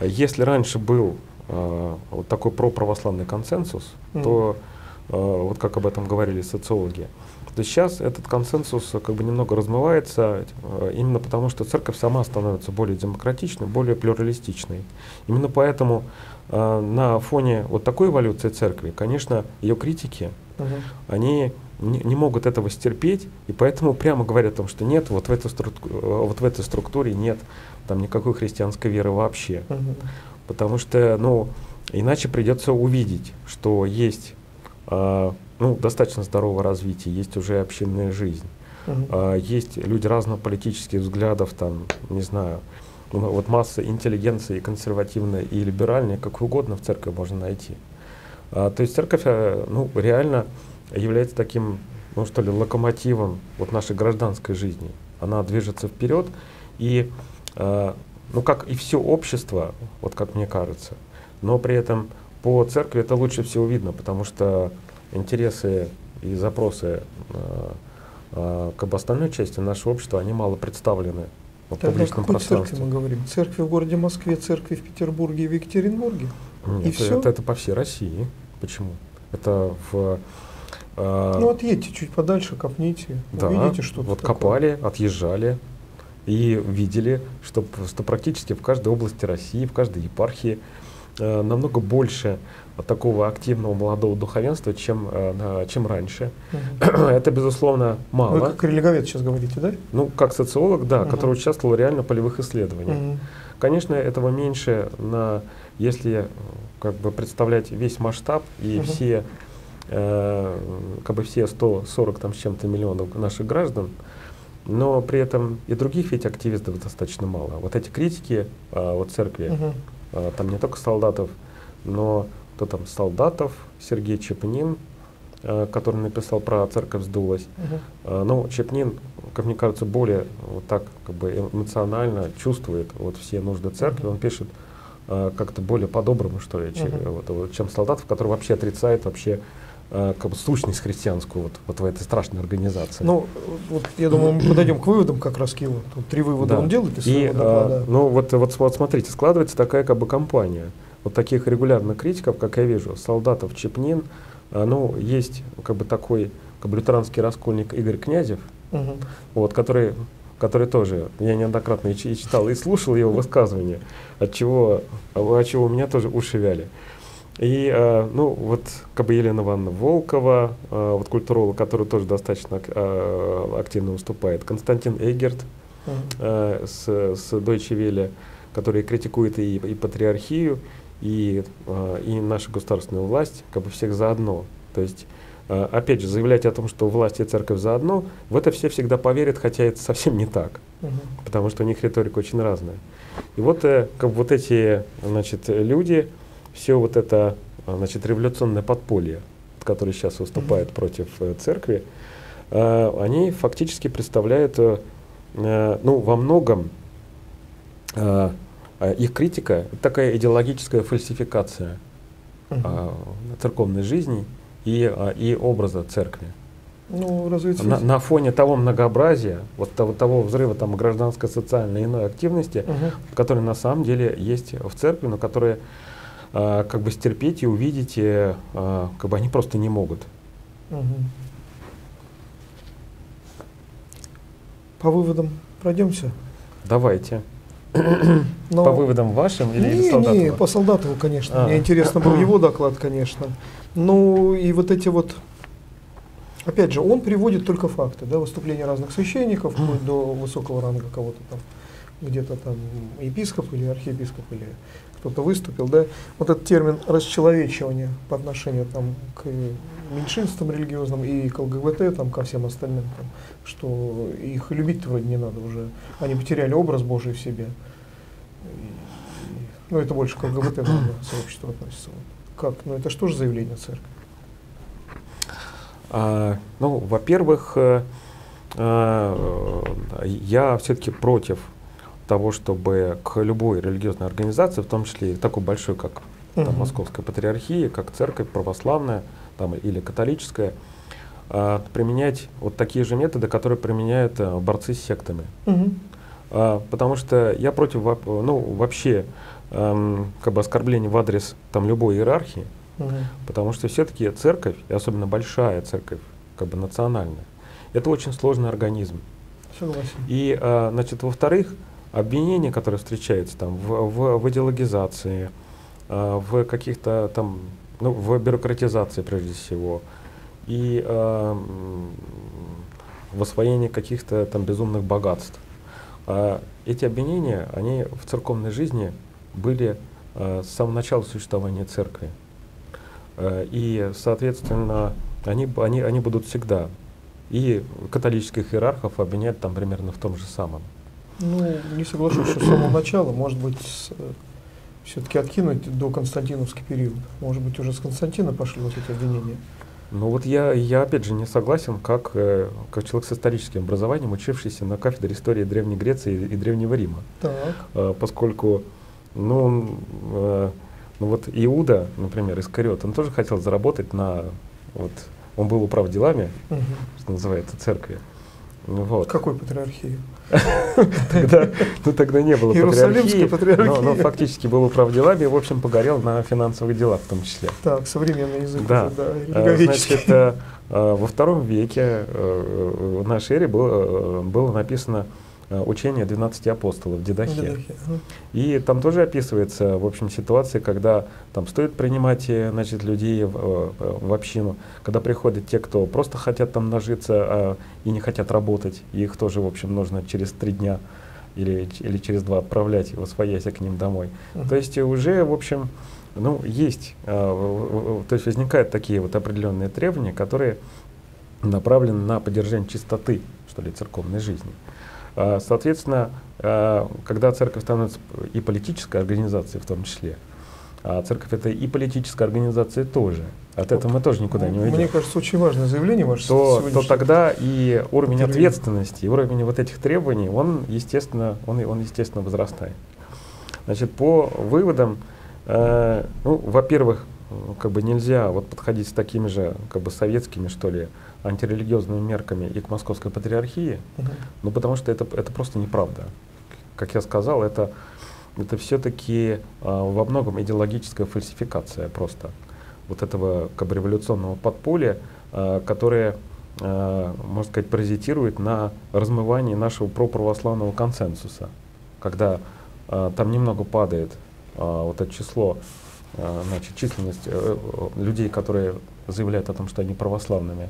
если раньше был э, вот такой проправославный консенсус, mm. то э, вот как об этом говорили социологи, то сейчас этот консенсус как бы немного размывается, э, именно потому что церковь сама становится более демократичной, более плюралистичной. Именно поэтому э, на фоне вот такой эволюции церкви, конечно, ее критики, угу. они не, не могут этого стерпеть, и поэтому прямо говорят о том, что нет, вот в, этой структуре, вот в этой структуре нет там никакой христианской веры вообще. Угу. Потому что, ну, иначе придется увидеть, что есть э, ну, достаточно здорового развития, есть уже общинная жизнь. Uh-huh. А, есть люди разных политических взглядов, там, не знаю, ну, вот масса интеллигенции, консервативная и либеральная, как угодно в церкви можно найти. А, то есть церковь, э, ну, реально является таким, ну что ли, локомотивом вот нашей гражданской жизни. Она движется вперед, и, а, ну, как и все общество, вот как мне кажется, но при этом по церкви это лучше всего видно, потому что интересы и запросы э, э, бы остальной части нашего общества, они мало представлены в Тогда публичном пространстве. церкви мы говорим? Церкви в городе Москве, церкви в Петербурге и в Екатеринбурге? Нет, и это, все? Это, это по всей России. Почему? Это в... Э, ну, отъедьте чуть подальше, копните, да, увидите что-то Вот такое. копали, отъезжали и видели, что, что практически в каждой области России, в каждой епархии намного больше такого активного молодого духовенства, чем, э, чем раньше. Угу. (clears throat) Это, безусловно, мало. Вы как религовед сейчас говорите, да? Ну, как социолог, да, угу. который участвовал реально в полевых исследованиях. Угу. Конечно, этого меньше, на, если как бы представлять весь масштаб и угу. все, э, как бы все 140 там, с чем-то миллионов наших граждан, но при этом и других ведь активистов достаточно мало. Вот эти критики э, вот церкви, угу. Э, там не только солдатов, но кто там, Солдатов, Сергей Чепнин, э, который написал про «Церковь сдулась». Э, но Чепнин, как мне кажется, более вот так как бы эмоционально чувствует вот все нужды церкви. Uh-huh. Он пишет как-то более по-доброму, что ли, чем, вот, вот, чем Солдатов, который вообще отрицает вообще как бы сущность христианскую вот, вот в этой страшной организации. Ну, вот я думаю, мы подойдем к выводам как раз Килла. Тут три вывода да. он делает из И, а, Ну, вот, вот, вот смотрите, складывается такая как бы компания вот таких регулярных критиков, как я вижу, солдатов Чепнин, а, ну, есть как бы такой как бы, лютеранский раскольник Игорь Князев, угу. вот, который, который тоже, я неоднократно и, читал, и слушал его высказывания, от чего, от чего у меня тоже уши вяли. И, э, ну, вот как бы Елена Ивановна Волкова, э, вот культуролог, который тоже достаточно э, активно выступает, Константин Эгерт э, с, с Deutsche Welle, который критикует и, и патриархию, и, э, и нашу государственную власть, как бы всех заодно. То есть, опять же, заявлять о том, что власть и церковь заодно, в это все всегда поверят, хотя это совсем не так, угу. потому что у них риторика очень разная. И вот, как бы вот эти, значит, люди, все вот это, значит, революционное подполье, которое сейчас выступает угу. против церкви, они фактически представляют, ну, во многом а их критика — такая идеологическая фальсификация а, церковной жизни и, а, и образа церкви. Ну, на, на фоне того многообразия, вот того, того взрыва там, гражданской, социальной иной активности, угу. которые на самом деле есть в церкви, но которые а, как бы стерпеть и увидеть, и, а, как бы они просто не могут. Угу. По выводам пройдемся? Давайте. (coughs) Но... По выводам вашим или не, Солдатова? Не, по Солдатову, конечно. А. Мне интересно был (coughs) его доклад, конечно. Ну и вот эти вот, опять же, он приводит только факты, да, выступления разных священников, (coughs) вплоть до высокого ранга кого-то там, где-то там епископ или архиепископ или кто-то выступил, да. Вот этот термин расчеловечивания по отношению там к меньшинствам религиозным и к ЛГБТ, там, ко всем остальным, там, что их любить вроде не надо уже. Они потеряли образ Божий в себе. ну, это больше к ЛГБТ (clears throat) наверное, сообщество относится. Как? Ну, это что же заявление церкви? А, ну, во-первых, э, я все-таки против того, чтобы к любой религиозной организации, в том числе и такой большой, как там, Московская патриархия, как церковь православная, там, или католическая, а, применять вот такие же методы, которые применяют а, борцы с сектами. Угу. А, потому что я против ну, вообще а, как бы оскорблений в адрес там, любой иерархии, угу. потому что все-таки церковь, и особенно большая церковь, как бы национальная, это очень сложный организм. Согласен. И, а, значит, во-вторых, обвинения, которые встречаются там в, в, в идеологизации, а, в каких-то там ну, в бюрократизации прежде всего, и э, в освоении каких-то там безумных богатств. А эти обвинения, они в церковной жизни были с самого начала существования церкви. И, соответственно, они, они, они будут всегда. И католических иерархов обвиняют там примерно в том же самом. Ну, не соглашусь, что с самого начала, может быть, с, все-таки откинуть до Константиновский период? Может быть, уже с Константина пошли вот эти обвинения? Ну вот я, я опять же не согласен, как, э, как человек с историческим образованием, учившийся на кафедре истории Древней Греции и, и Древнего Рима. Так. Э, поскольку, ну, э, ну вот Иуда, например, Искариот, он тоже хотел заработать на, вот, он был управ делами, угу. что называется, церкви. Вот. Какой патриархии? Тогда, ну, тогда не было патриархии, патриархии. Но, но фактически был управ делами и, в общем, погорел на финансовых делах в том числе. Так, современный язык да. уже, да, а, Значит, э, э, во втором веке э, в нашей эре было, было написано Э, учение 12 апостолов, Дедахе. И там тоже описывается, в общем, ситуация, когда там стоит принимать э, значит, людей в, э, в общину, когда приходят те, кто просто хотят там нажиться а, и не хотят работать, их тоже, в общем, нужно через три дня или, или через два отправлять, восвоясь к ним домой. Uh-huh. То есть уже, в общем, ну, есть, а, то есть возникают такие вот определенные требования, которые направлены на поддержание чистоты, что ли, церковной жизни. Соответственно, а, когда церковь становится и политической организацией в том числе, а церковь это и политическая организация тоже. От этого мы тоже никуда не уйдем. Мне кажется, очень важное заявление ваше. То, то тогда и уровень ответственности, и уровень вот этих требований, он естественно, он, он естественно возрастает. Значит, по выводам, э, ну, во-первых, как бы нельзя вот подходить с такими же, как бы советскими, что ли, антирелигиозными мерками и к московской патриархии, угу. ну потому что это, это просто неправда. Как я сказал, это, это все-таки а, во многом идеологическая фальсификация просто вот этого как бы, революционного подполья, а, которое, а, можно сказать, паразитирует на размывании нашего проправославного консенсуса, когда а, там немного падает а, вот это число значит, численность э, людей, которые заявляют о том, что они православными,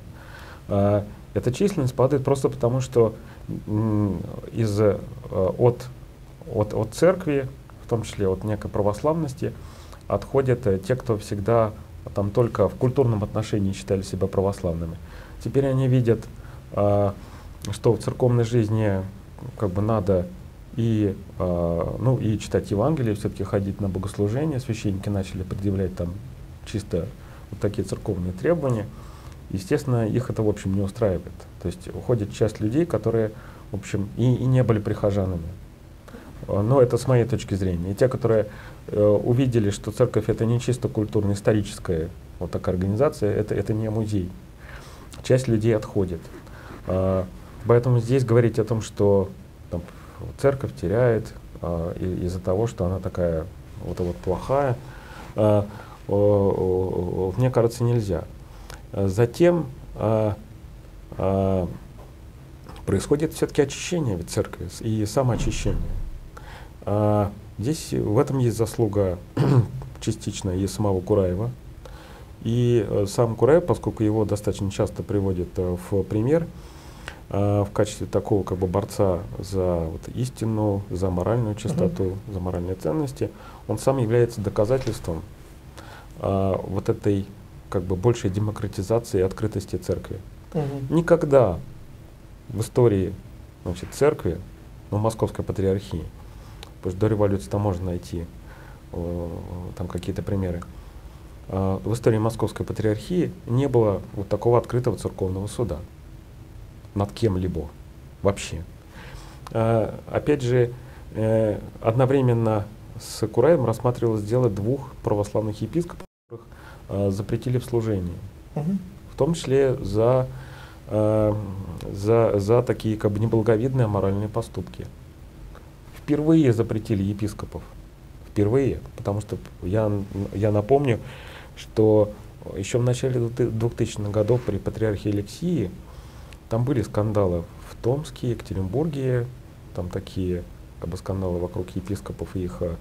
эта численность падает просто потому, что из, от, от, от церкви, в том числе от некой православности, отходят те, кто всегда там только в культурном отношении считали себя православными. Теперь они видят, что в церковной жизни как бы надо и, э, ну, и читать Евангелие, все-таки ходить на богослужение. Священники начали предъявлять там чисто вот такие церковные требования. Естественно, их это, в общем, не устраивает. То есть уходит часть людей, которые, в общем, и, и не были прихожанами. Но это с моей точки зрения. И те, которые э, увидели, что церковь это не чисто культурно-историческая вот такая организация, это, это не музей. Часть людей отходит. Э, поэтому здесь говорить о том, что там, церковь теряет а, из-за того, что она такая вот, вот плохая, о, о, мне кажется, нельзя. Затем а, а, происходит все-таки очищение ведь церкви и самоочищение. Здесь в этом есть заслуга (clears throat) частично и самого Кураева. И э, сам Кураев, поскольку его достаточно часто приводят э, в пример, в качестве такого как бы борца за вот, истину, за моральную чистоту, uh-huh. за моральные ценности, он сам является доказательством а, вот этой как бы большей демократизации и открытости церкви. Uh-huh. Никогда в истории значит, церкви, ну, московской патриархии, потому что до революции там можно найти э, там какие-то примеры, э, в истории московской патриархии не было вот такого открытого церковного суда над кем-либо вообще. А, опять же, э, одновременно с Кураевым рассматривалось дело двух православных епископов, э, запретили в служении. Угу. В том числе за, э, за, за такие как бы неблаговидные моральные поступки. Впервые запретили епископов. Впервые. Потому что я, я напомню, что еще в начале 2000-х годов при патриархе Алексии там были скандалы в Томске, Екатеринбурге, там такие как бы, скандалы вокруг епископов и их э,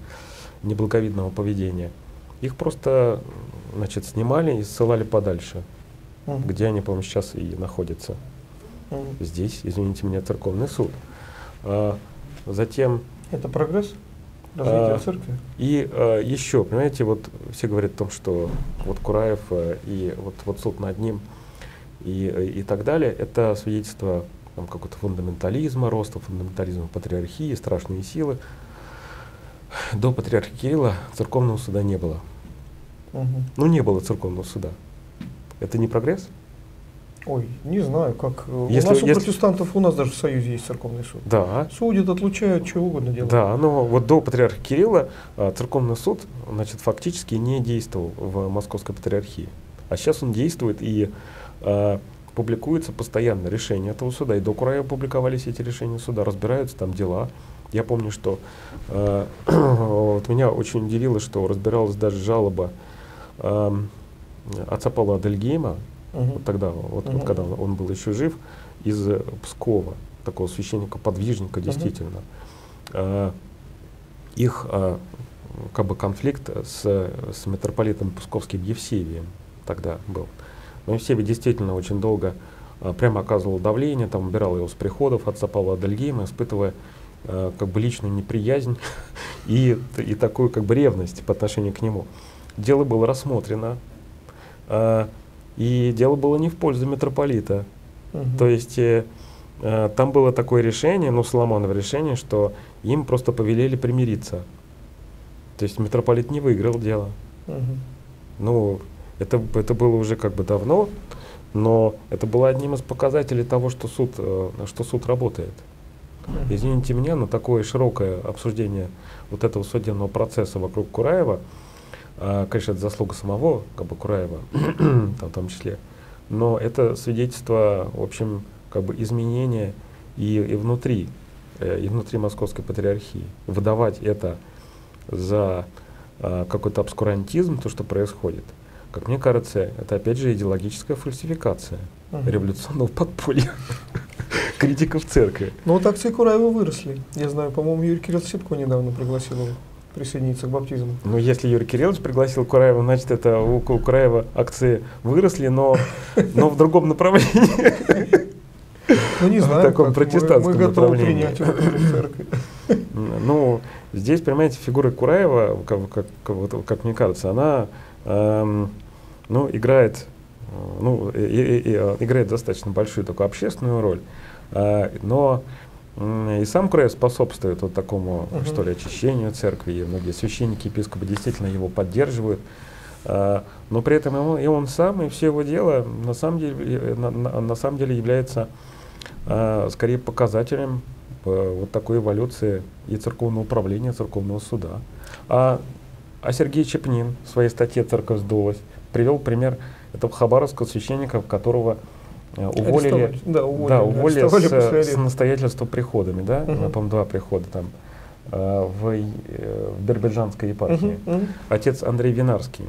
неблаговидного поведения. Их просто значит, снимали и ссылали подальше, угу. где они, по-моему, сейчас и находятся. Угу. Здесь, извините меня, церковный суд. А, затем... Это прогресс? Развитие а, церкви? И а, еще, понимаете, вот все говорят о том, что вот Кураев а, и вот, вот суд над ним – и, и так далее, это свидетельство там, какого-то фундаментализма, роста фундаментализма патриархии, страшные силы. До патриарха Кирилла церковного суда не было. Угу. Ну, не было церковного суда. Это не прогресс? Ой, не знаю, как. Если, у нас у если... протестантов у нас даже в Союзе есть церковный суд. Да. Судят, отлучают, чего угодно делают. Да, но вот до патриарха Кирилла а, церковный суд, значит, фактически не действовал в Московской патриархии. А сейчас он действует и э, публикуется постоянно решение этого суда. И до Курая публиковались эти решения суда, разбираются там дела. Я помню, что э, (clears throat) вот меня очень удивило, что разбиралась даже жалоба э, отца Павла Адельгейма, uh-huh. вот тогда, вот, uh-huh. вот когда он был еще жив, из Пскова, такого священника-подвижника, действительно. Uh-huh. Э, их э, как бы конфликт с, с митрополитом Псковским Евсевием тогда был. Но Евсевий действительно очень долго а, прямо оказывал давление, там убирал его с приходов отца Павла Адельгейма, испытывая а, как бы личную неприязнь (laughs) и, и такую как бы ревность по отношению к нему. Дело было рассмотрено, а, и дело было не в пользу митрополита. Угу. То есть э, э, там было такое решение, ну, Соломоново решение, что им просто повелели примириться. То есть митрополит не выиграл дело. Угу. Ну, это, это было уже как бы давно, но это было одним из показателей того, что суд, э, что суд работает. Извините меня, но такое широкое обсуждение вот этого судебного процесса вокруг Кураева, а, конечно, это заслуга самого как бы, Кураева (clears throat) там, в том числе, но это свидетельство, в общем, как бы изменения и, и внутри, э, и внутри Московской Патриархии. Выдавать это за а, какой-то обскурантизм, то, что происходит – как мне кажется, это опять же идеологическая фальсификация угу. революционного подполья (laughs) критиков церкви. Ну вот акции Кураева выросли. Я знаю, по-моему, Юрий Кирилл Сипко недавно пригласил его. присоединиться к баптизму. Ну, если Юрий Кириллович пригласил Кураева, значит, это у, у Кураева акции выросли, но, но в другом направлении. Ну, не знаю. В таком протестантском мы, мы готовы направлении. принять в. Ну, здесь, понимаете, фигура Кураева, как, как, как, вот, как мне кажется, она эм, ну, играет, э, ну, и, и, и, э, играет достаточно большую такую общественную роль, но м, и сам Кураев способствует вот такому, Мгм. что ли, очищению церкви, и многие священники, епископы действительно его поддерживают. Э, но при этом ему- и он сам, и все его дело на самом деле, э, на, на- на самом деле является э, скорее показателем э, вот такой эволюции и церковного управления, церковного суда. А, а Сергей Чепнин в своей статье «Церковь сдулась» привел пример этого хабаровского священника, которого э, уволили, Арестовали. Да, уволили. да, уволили с, с настоятельства приходами, да, Мгм. по-моему, два прихода там, э, в, э, в Биробиджанской епархии Мгм, мгм. отец Андрей Винарский.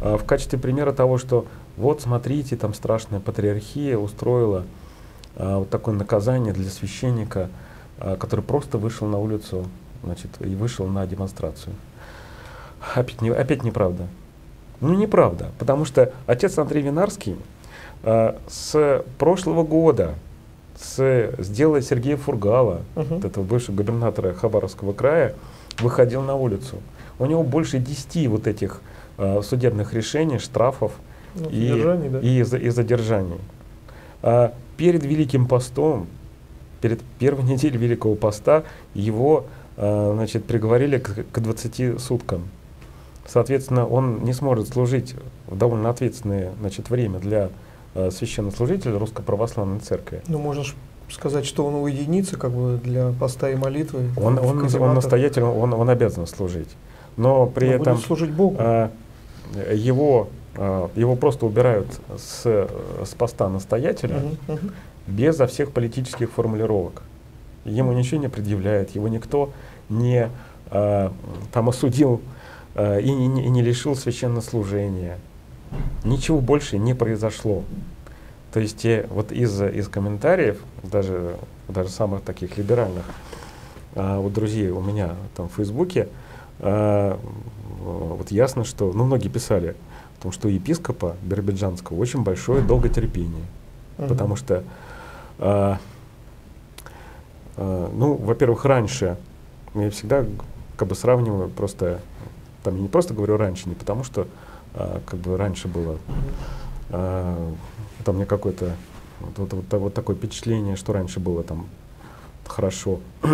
В качестве примера того, что вот смотрите, там страшная патриархия устроила вот такое наказание для священника, который просто вышел на улицу значит, и вышел на демонстрацию. Опять, не, опять неправда. Ну, неправда, потому что отец Андрей Винарский с прошлого года с, с дела Сергея Фургала, Мгм. вот этого бывшего губернатора Хабаровского края, выходил на улицу. У него больше 10 вот этих э, судебных решений, штрафов Ну, и, задержаний, да. и, за- и задержаний. А перед Великим постом, перед первой (laughs) неделей Великого поста, его э, значит, приговорили к, к 20 суткам. Соответственно, он не сможет служить в довольно ответственное значит, время для э, священнослужителя Русской Православной Церкви. Ну, можно сказать, что он уединится как бы для поста и молитвы. Он, он, он настоятель, он, он обязан служить. Но при Но этом служить Богу. а, его, а, его просто убирают с, с поста настоятеля Мгм, мгм. безо всех политических формулировок. Ему ничего не предъявляет, его никто не а, там осудил а, и, не- и не лишил священнослужения. Ничего больше не произошло. То есть э, вот из, из комментариев, даже, даже самых таких либеральных, а, вот друзей у меня там в Фейсбуке, а, вот ясно, что, ну, многие писали о том, что у епископа Биробиджанского очень большое долготерпение. Мгм. Потому что, а, а, ну, во-первых, раньше я всегда как бы сравниваю просто, там я не просто говорю раньше, не потому что как бы раньше было, а, там мне какое-то вот, вот, вот, вот такое впечатление, что раньше было там хорошо. (clears throat)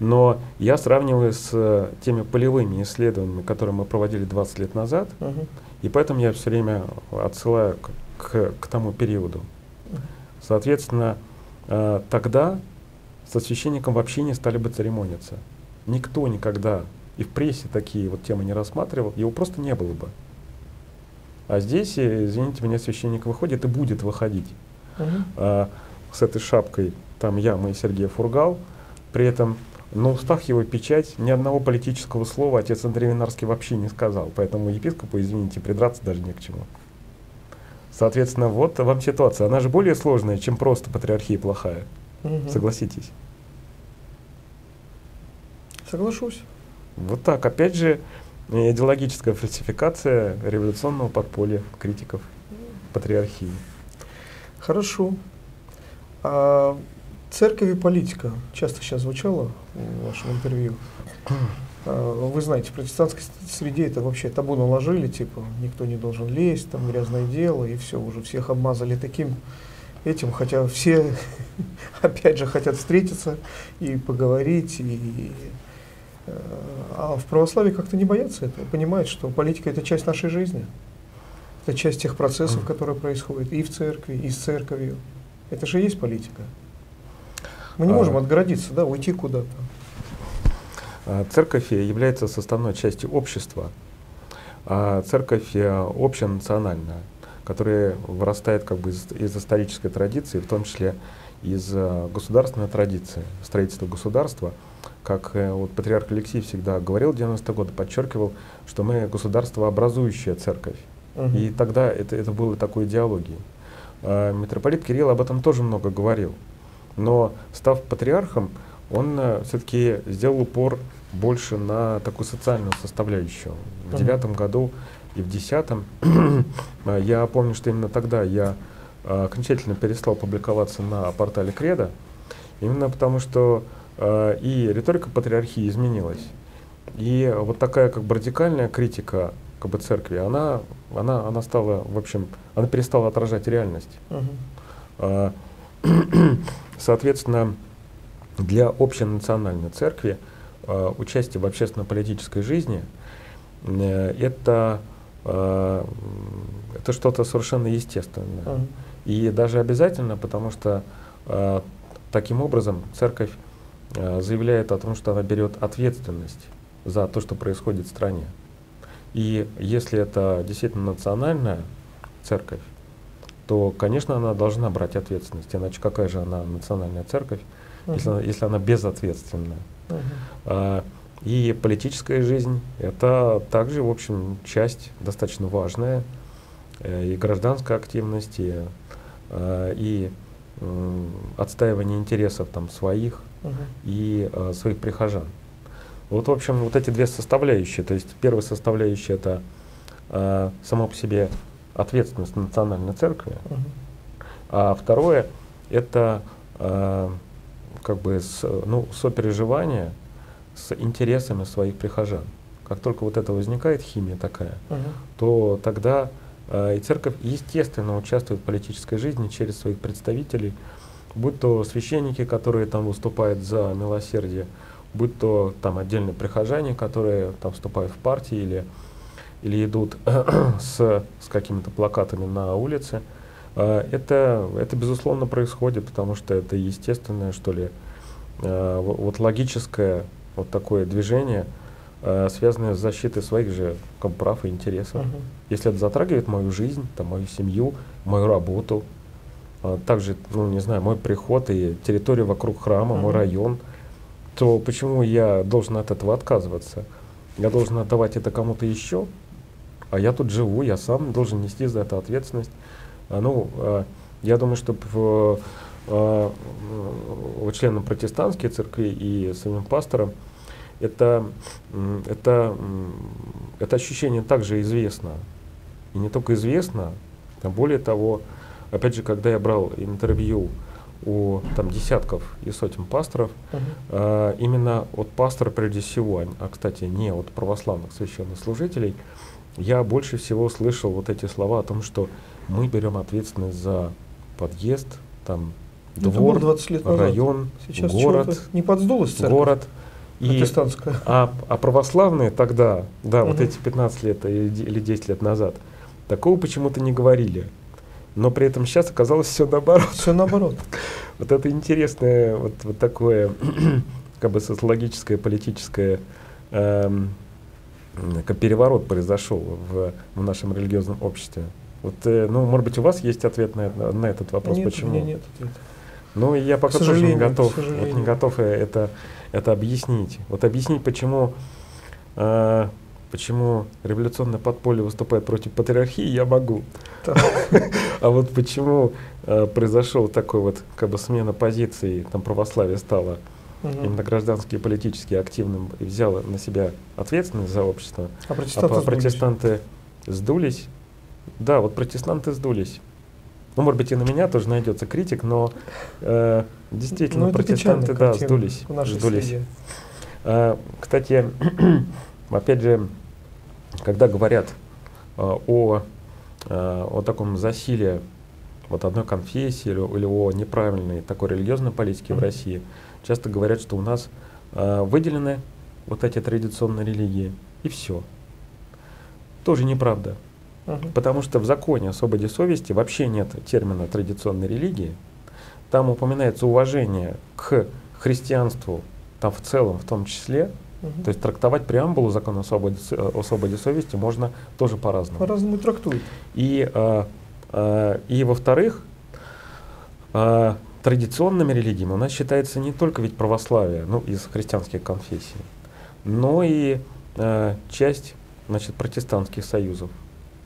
Но я сравниваю с э, теми полевыми исследованиями, которые мы проводили 20 лет назад, Мгм. и поэтому я все время отсылаю к, к, к тому периоду. Соответственно, э, тогда со священником вообще не стали бы церемониться. Никто никогда и в прессе такие вот темы не рассматривал, его просто не было бы. А здесь, э, извините меня, священник выходит и будет выходить Мгм. а, с этой шапкой, там я, мы и Сергей Фургал, при этом на устах его печать, ни одного политического слова отец Андрей Винарский вообще не сказал, поэтому епископу, извините, придраться даже не к чему. Соответственно, вот вам ситуация. Она же более сложная, чем просто патриархия плохая. Мгм. Согласитесь. Соглашусь. Вот так. Опять же, идеологическая фальсификация революционного подполья критиков патриархии. Хорошо. А церковь и политика часто сейчас звучало в вашем интервью. А, Вы знаете, в протестантской среде это вообще табу наложили, типа никто не должен лезть, там грязное дело, и все, уже всех обмазали таким этим, хотя все, (laughs) опять же, хотят встретиться и поговорить, и, э, а в православии как-то не боятся этого, понимают, что политика это часть нашей жизни, это часть тех процессов, которые происходят и в церкви, и с церковью. Это же и есть политика. Мы не А. можем отгородиться, да, уйти куда-то. А, Церковь является составной частью общества. А церковь э, общенациональная, которая вырастает как бы из, из исторической традиции, в том числе из э, государственной традиции, строительства государства. Как э, вот патриарх Алексей всегда говорил в 90-е годы, подчеркивал, что мы государствообразующая церковь. Мгм. И тогда это, это было такой идеологией. А, Митрополит Кирилл об этом тоже много говорил. Но став патриархом, он все-таки сделал упор больше на такую социальную составляющую. В девятом году и в десятом (clears throat) я помню, что именно тогда я а, окончательно перестал публиковаться на портале Креда, именно потому что а, и риторика патриархии изменилась. И вот такая как бы радикальная критика как бы, церкви, она, она, она стала, в общем, она перестала отражать реальность. Uh-huh. (clears throat) Соответственно, для общенациональной церкви участие в общественно-политической жизни э, это, это что-то совершенно естественное. Uh-huh. И даже обязательно, потому что э, таким образом церковь э, заявляет о том, что она берет ответственность за то, что происходит в стране. И если это действительно национальная церковь, то, конечно, она должна брать ответственность. Иначе какая же она национальная церковь, uh-huh. если, она, если она безответственная? Uh-huh. А, и политическая жизнь — это также, в общем, часть достаточно важная. Э, и гражданская активность, и Э, и э, отстаивание интересов там, своих угу. и э, своих прихожан. Вот, в общем, вот эти две составляющие. То есть первая составляющая это э, сама по себе ответственность национальной церкви, угу. а второе это э, как бы с, ну, сопереживание с интересами своих прихожан. Как только вот это возникает, химия такая, угу. то тогда Э, и церковь, естественно, участвует в политической жизни через своих представителей, будь то священники, которые там выступают за милосердие, будь то там отдельные прихожане, которые там вступают в партии или, или идут (clears throat) с, с какими-то плакатами на улице. Э, это, это, безусловно, происходит, потому что это естественное, что ли, э, вот логическое вот такое движение – э, связанные с защитой своих же прав и интересов. Uh-huh. Если это затрагивает мою жизнь, там, мою семью, мою работу, также, ну, не знаю, мой приход и территорию вокруг храма, uh-huh. мой район, то почему я должен от этого отказываться? Я должен отдавать это кому-то еще, а я тут живу, я сам должен нести за это ответственность. А, ну, э, я думаю, что в, э, у членов протестантских церкви и самим пасторам это, это, это ощущение также известно. И не только известно, а более того, опять же, когда я брал интервью у там, десятков и сотен пасторов, uh-huh. а, именно от пастора прежде всего, а, а, кстати, не от православных священнослужителей, я больше всего слышал вот эти слова о том, что мы берем ответственность за подъезд, там, двор, 20 лет назад. район, Сейчас город, не подсдулось церковь. город. И, а, а православные тогда, да, угу. вот эти 15 лет или 10 лет назад, такого почему-то не говорили. Но при этом сейчас оказалось все наоборот. Все наоборот. (laughs) вот это интересное, вот, вот такое, (clears throat) как бы социологическое, политическое, эм, как переворот произошел в, в нашем религиозном обществе. Вот, э, ну, может быть, у вас есть ответ на, на этот вопрос, нет, почему? У меня нет ответа. Ну, я пока тоже не готов, вот не готов это, это объяснить. Вот объяснить, почему, э, почему революционное подполье выступает против патриархии, я могу. (laughs) А вот почему э, произошел такой вот как бы смена позиций, там православие стало именно граждански и политически активным и взяло на себя ответственность за общество, а протестанты, а протестанты сдулись. Да, вот протестанты сдулись. Ну, может быть, и на меня тоже найдется критик, но э, действительно ну, протестанты да, сдулись. сдулись. Э, кстати, (clears throat) опять же, когда говорят э, о, э, о таком засилии вот одной конфессии или, или о неправильной такой религиозной политике в России, часто говорят, что у нас э, выделены вот эти традиционные религии, и все. Тоже неправда. Угу. Потому что в законе о свободе совести вообще нет термина традиционной религии. Там упоминается уважение к христианству, там в целом в том числе. Угу. То есть трактовать преамбулу закона о свободе, о свободе совести можно тоже по-разному. По-разному трактуют. И, а, а, и во-вторых, а, традиционными религиями у нас считается не только ведь православие, ну, из христианских конфессий, но и а, часть значит, протестантских союзов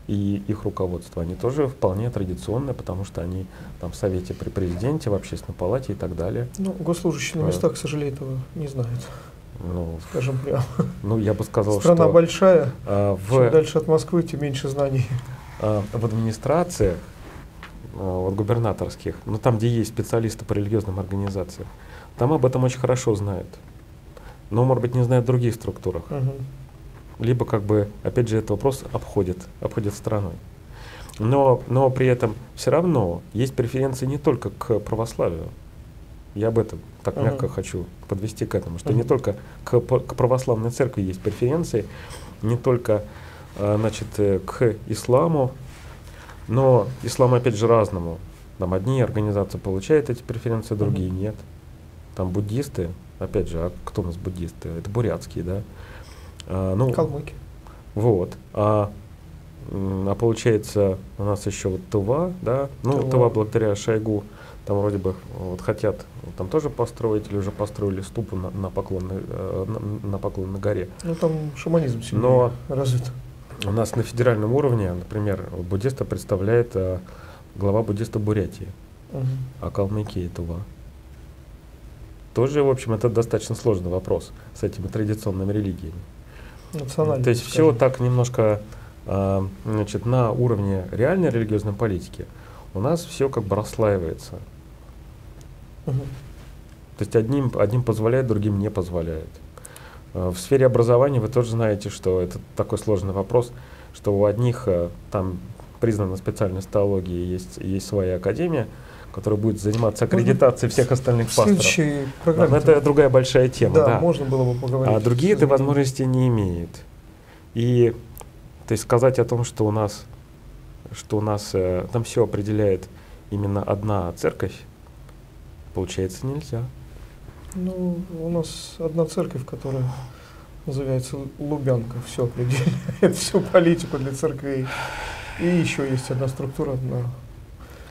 и их руководство, они тоже вполне традиционные, потому что они там в Совете при президенте, в Общественной палате и так далее. Ну, госслужащие на местах, к сожалению, этого не знают. Ну, скажем прямо. Ну, я бы сказал, Страна что... большая, а, в, чем дальше от Москвы, тем меньше знаний. А, в администрациях, а, вот губернаторских, ну там, где есть специалисты по религиозным организациям, там об этом очень хорошо знают. Но, может быть, не знают в других структурах. Угу. Либо, как бы, опять же, этот вопрос обходит, обходит стороной. Но, но при этом все равно есть преференции не только к православию. Я об этом так uh-huh. мягко хочу подвести к этому, что uh-huh. не только к, к православной церкви есть преференции, не только а, значит, э, к исламу, но ислам опять же разному. Там одни организации получают эти преференции, другие нет. Там буддисты, опять же, а кто у нас буддисты? Это бурятские, да? А, ну, Калмыки. Вот. А а получается, у нас еще вот Тува, да, ну, Тува, Тува благодаря Шойгу, там вроде бы вот хотят там тоже построить или уже построили ступу на, на, поклонной, э, на, на поклонной горе. Ну там шаманизм сильно Но развит. У нас на федеральном уровне, например, буддиста представляет а, глава буддиста Бурятии, угу. а Калмыкия Тува. Тоже, в общем, это достаточно сложный вопрос с этими традиционными религиями. Национально. То есть все так немножко а, значит, на уровне реальной религиозной политики у нас все как бы расслаивается. Угу. То есть одним, одним позволяет, другим не позволяет. А, в сфере образования вы тоже знаете, что это такой сложный вопрос, что у одних а, там признана специальность теологии, есть, есть своя академия, которая будет заниматься аккредитацией всех остальных пасторов. Это другая большая тема. Да, да, можно было бы поговорить. А другие этой возможности не имеют. И то есть сказать о том, что у нас, что у нас э, там все определяет именно одна церковь, получается нельзя. Ну, у нас одна церковь, которая называется Лубянка, все определяет всю политику для церквей. И еще есть одна структура на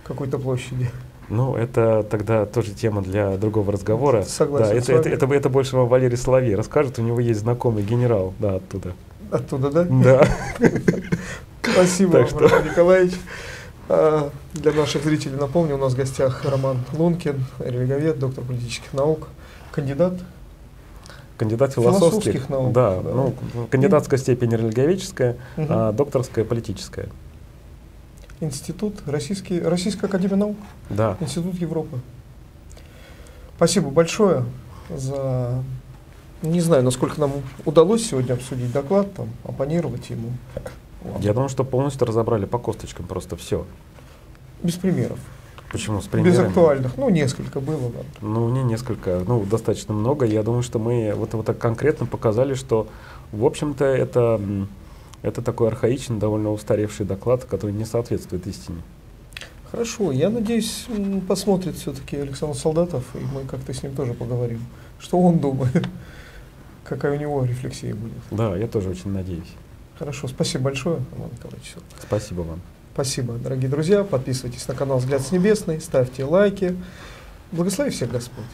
какой-то площади. Ну, это тогда тоже тема для другого разговора. Согласен. Да, это, это, это, это больше вам Валерий Соловей расскажет. У него есть знакомый генерал, да, оттуда. Оттуда, да? Да. (laughs) Спасибо, Николаевич. А, для наших зрителей напомню, у нас в гостях Роман Лункин, религовед, доктор политических наук, кандидат Кандидат философских, философских наук. Да, да. Ну, кандидатская степень религоведческая, угу. а докторская политическая. Институт, Российский, Российская Академия Наук, да. Институт Европы. Спасибо большое за не знаю, насколько нам удалось сегодня обсудить доклад, там, оппонировать ему. Я думаю, что полностью разобрали по косточкам просто все. Без примеров. Почему с примерами? Без актуальных. Ну, несколько было, да. Ну, не несколько, ну, достаточно много. Я думаю, что мы вот, вот так конкретно показали, что, в общем-то, это, это такой архаичный, довольно устаревший доклад, который не соответствует истине. Хорошо, я надеюсь, посмотрит все-таки Александр Солдатов, и мы как-то с ним тоже поговорим, что он думает (laughs) какая у него рефлексия будет. Да, я тоже очень надеюсь. Хорошо, спасибо большое, Роман Николаевич. Спасибо вам. Спасибо, дорогие друзья. Подписывайтесь на канал «Взгляд с небесной», ставьте лайки. Благослови всех Господь.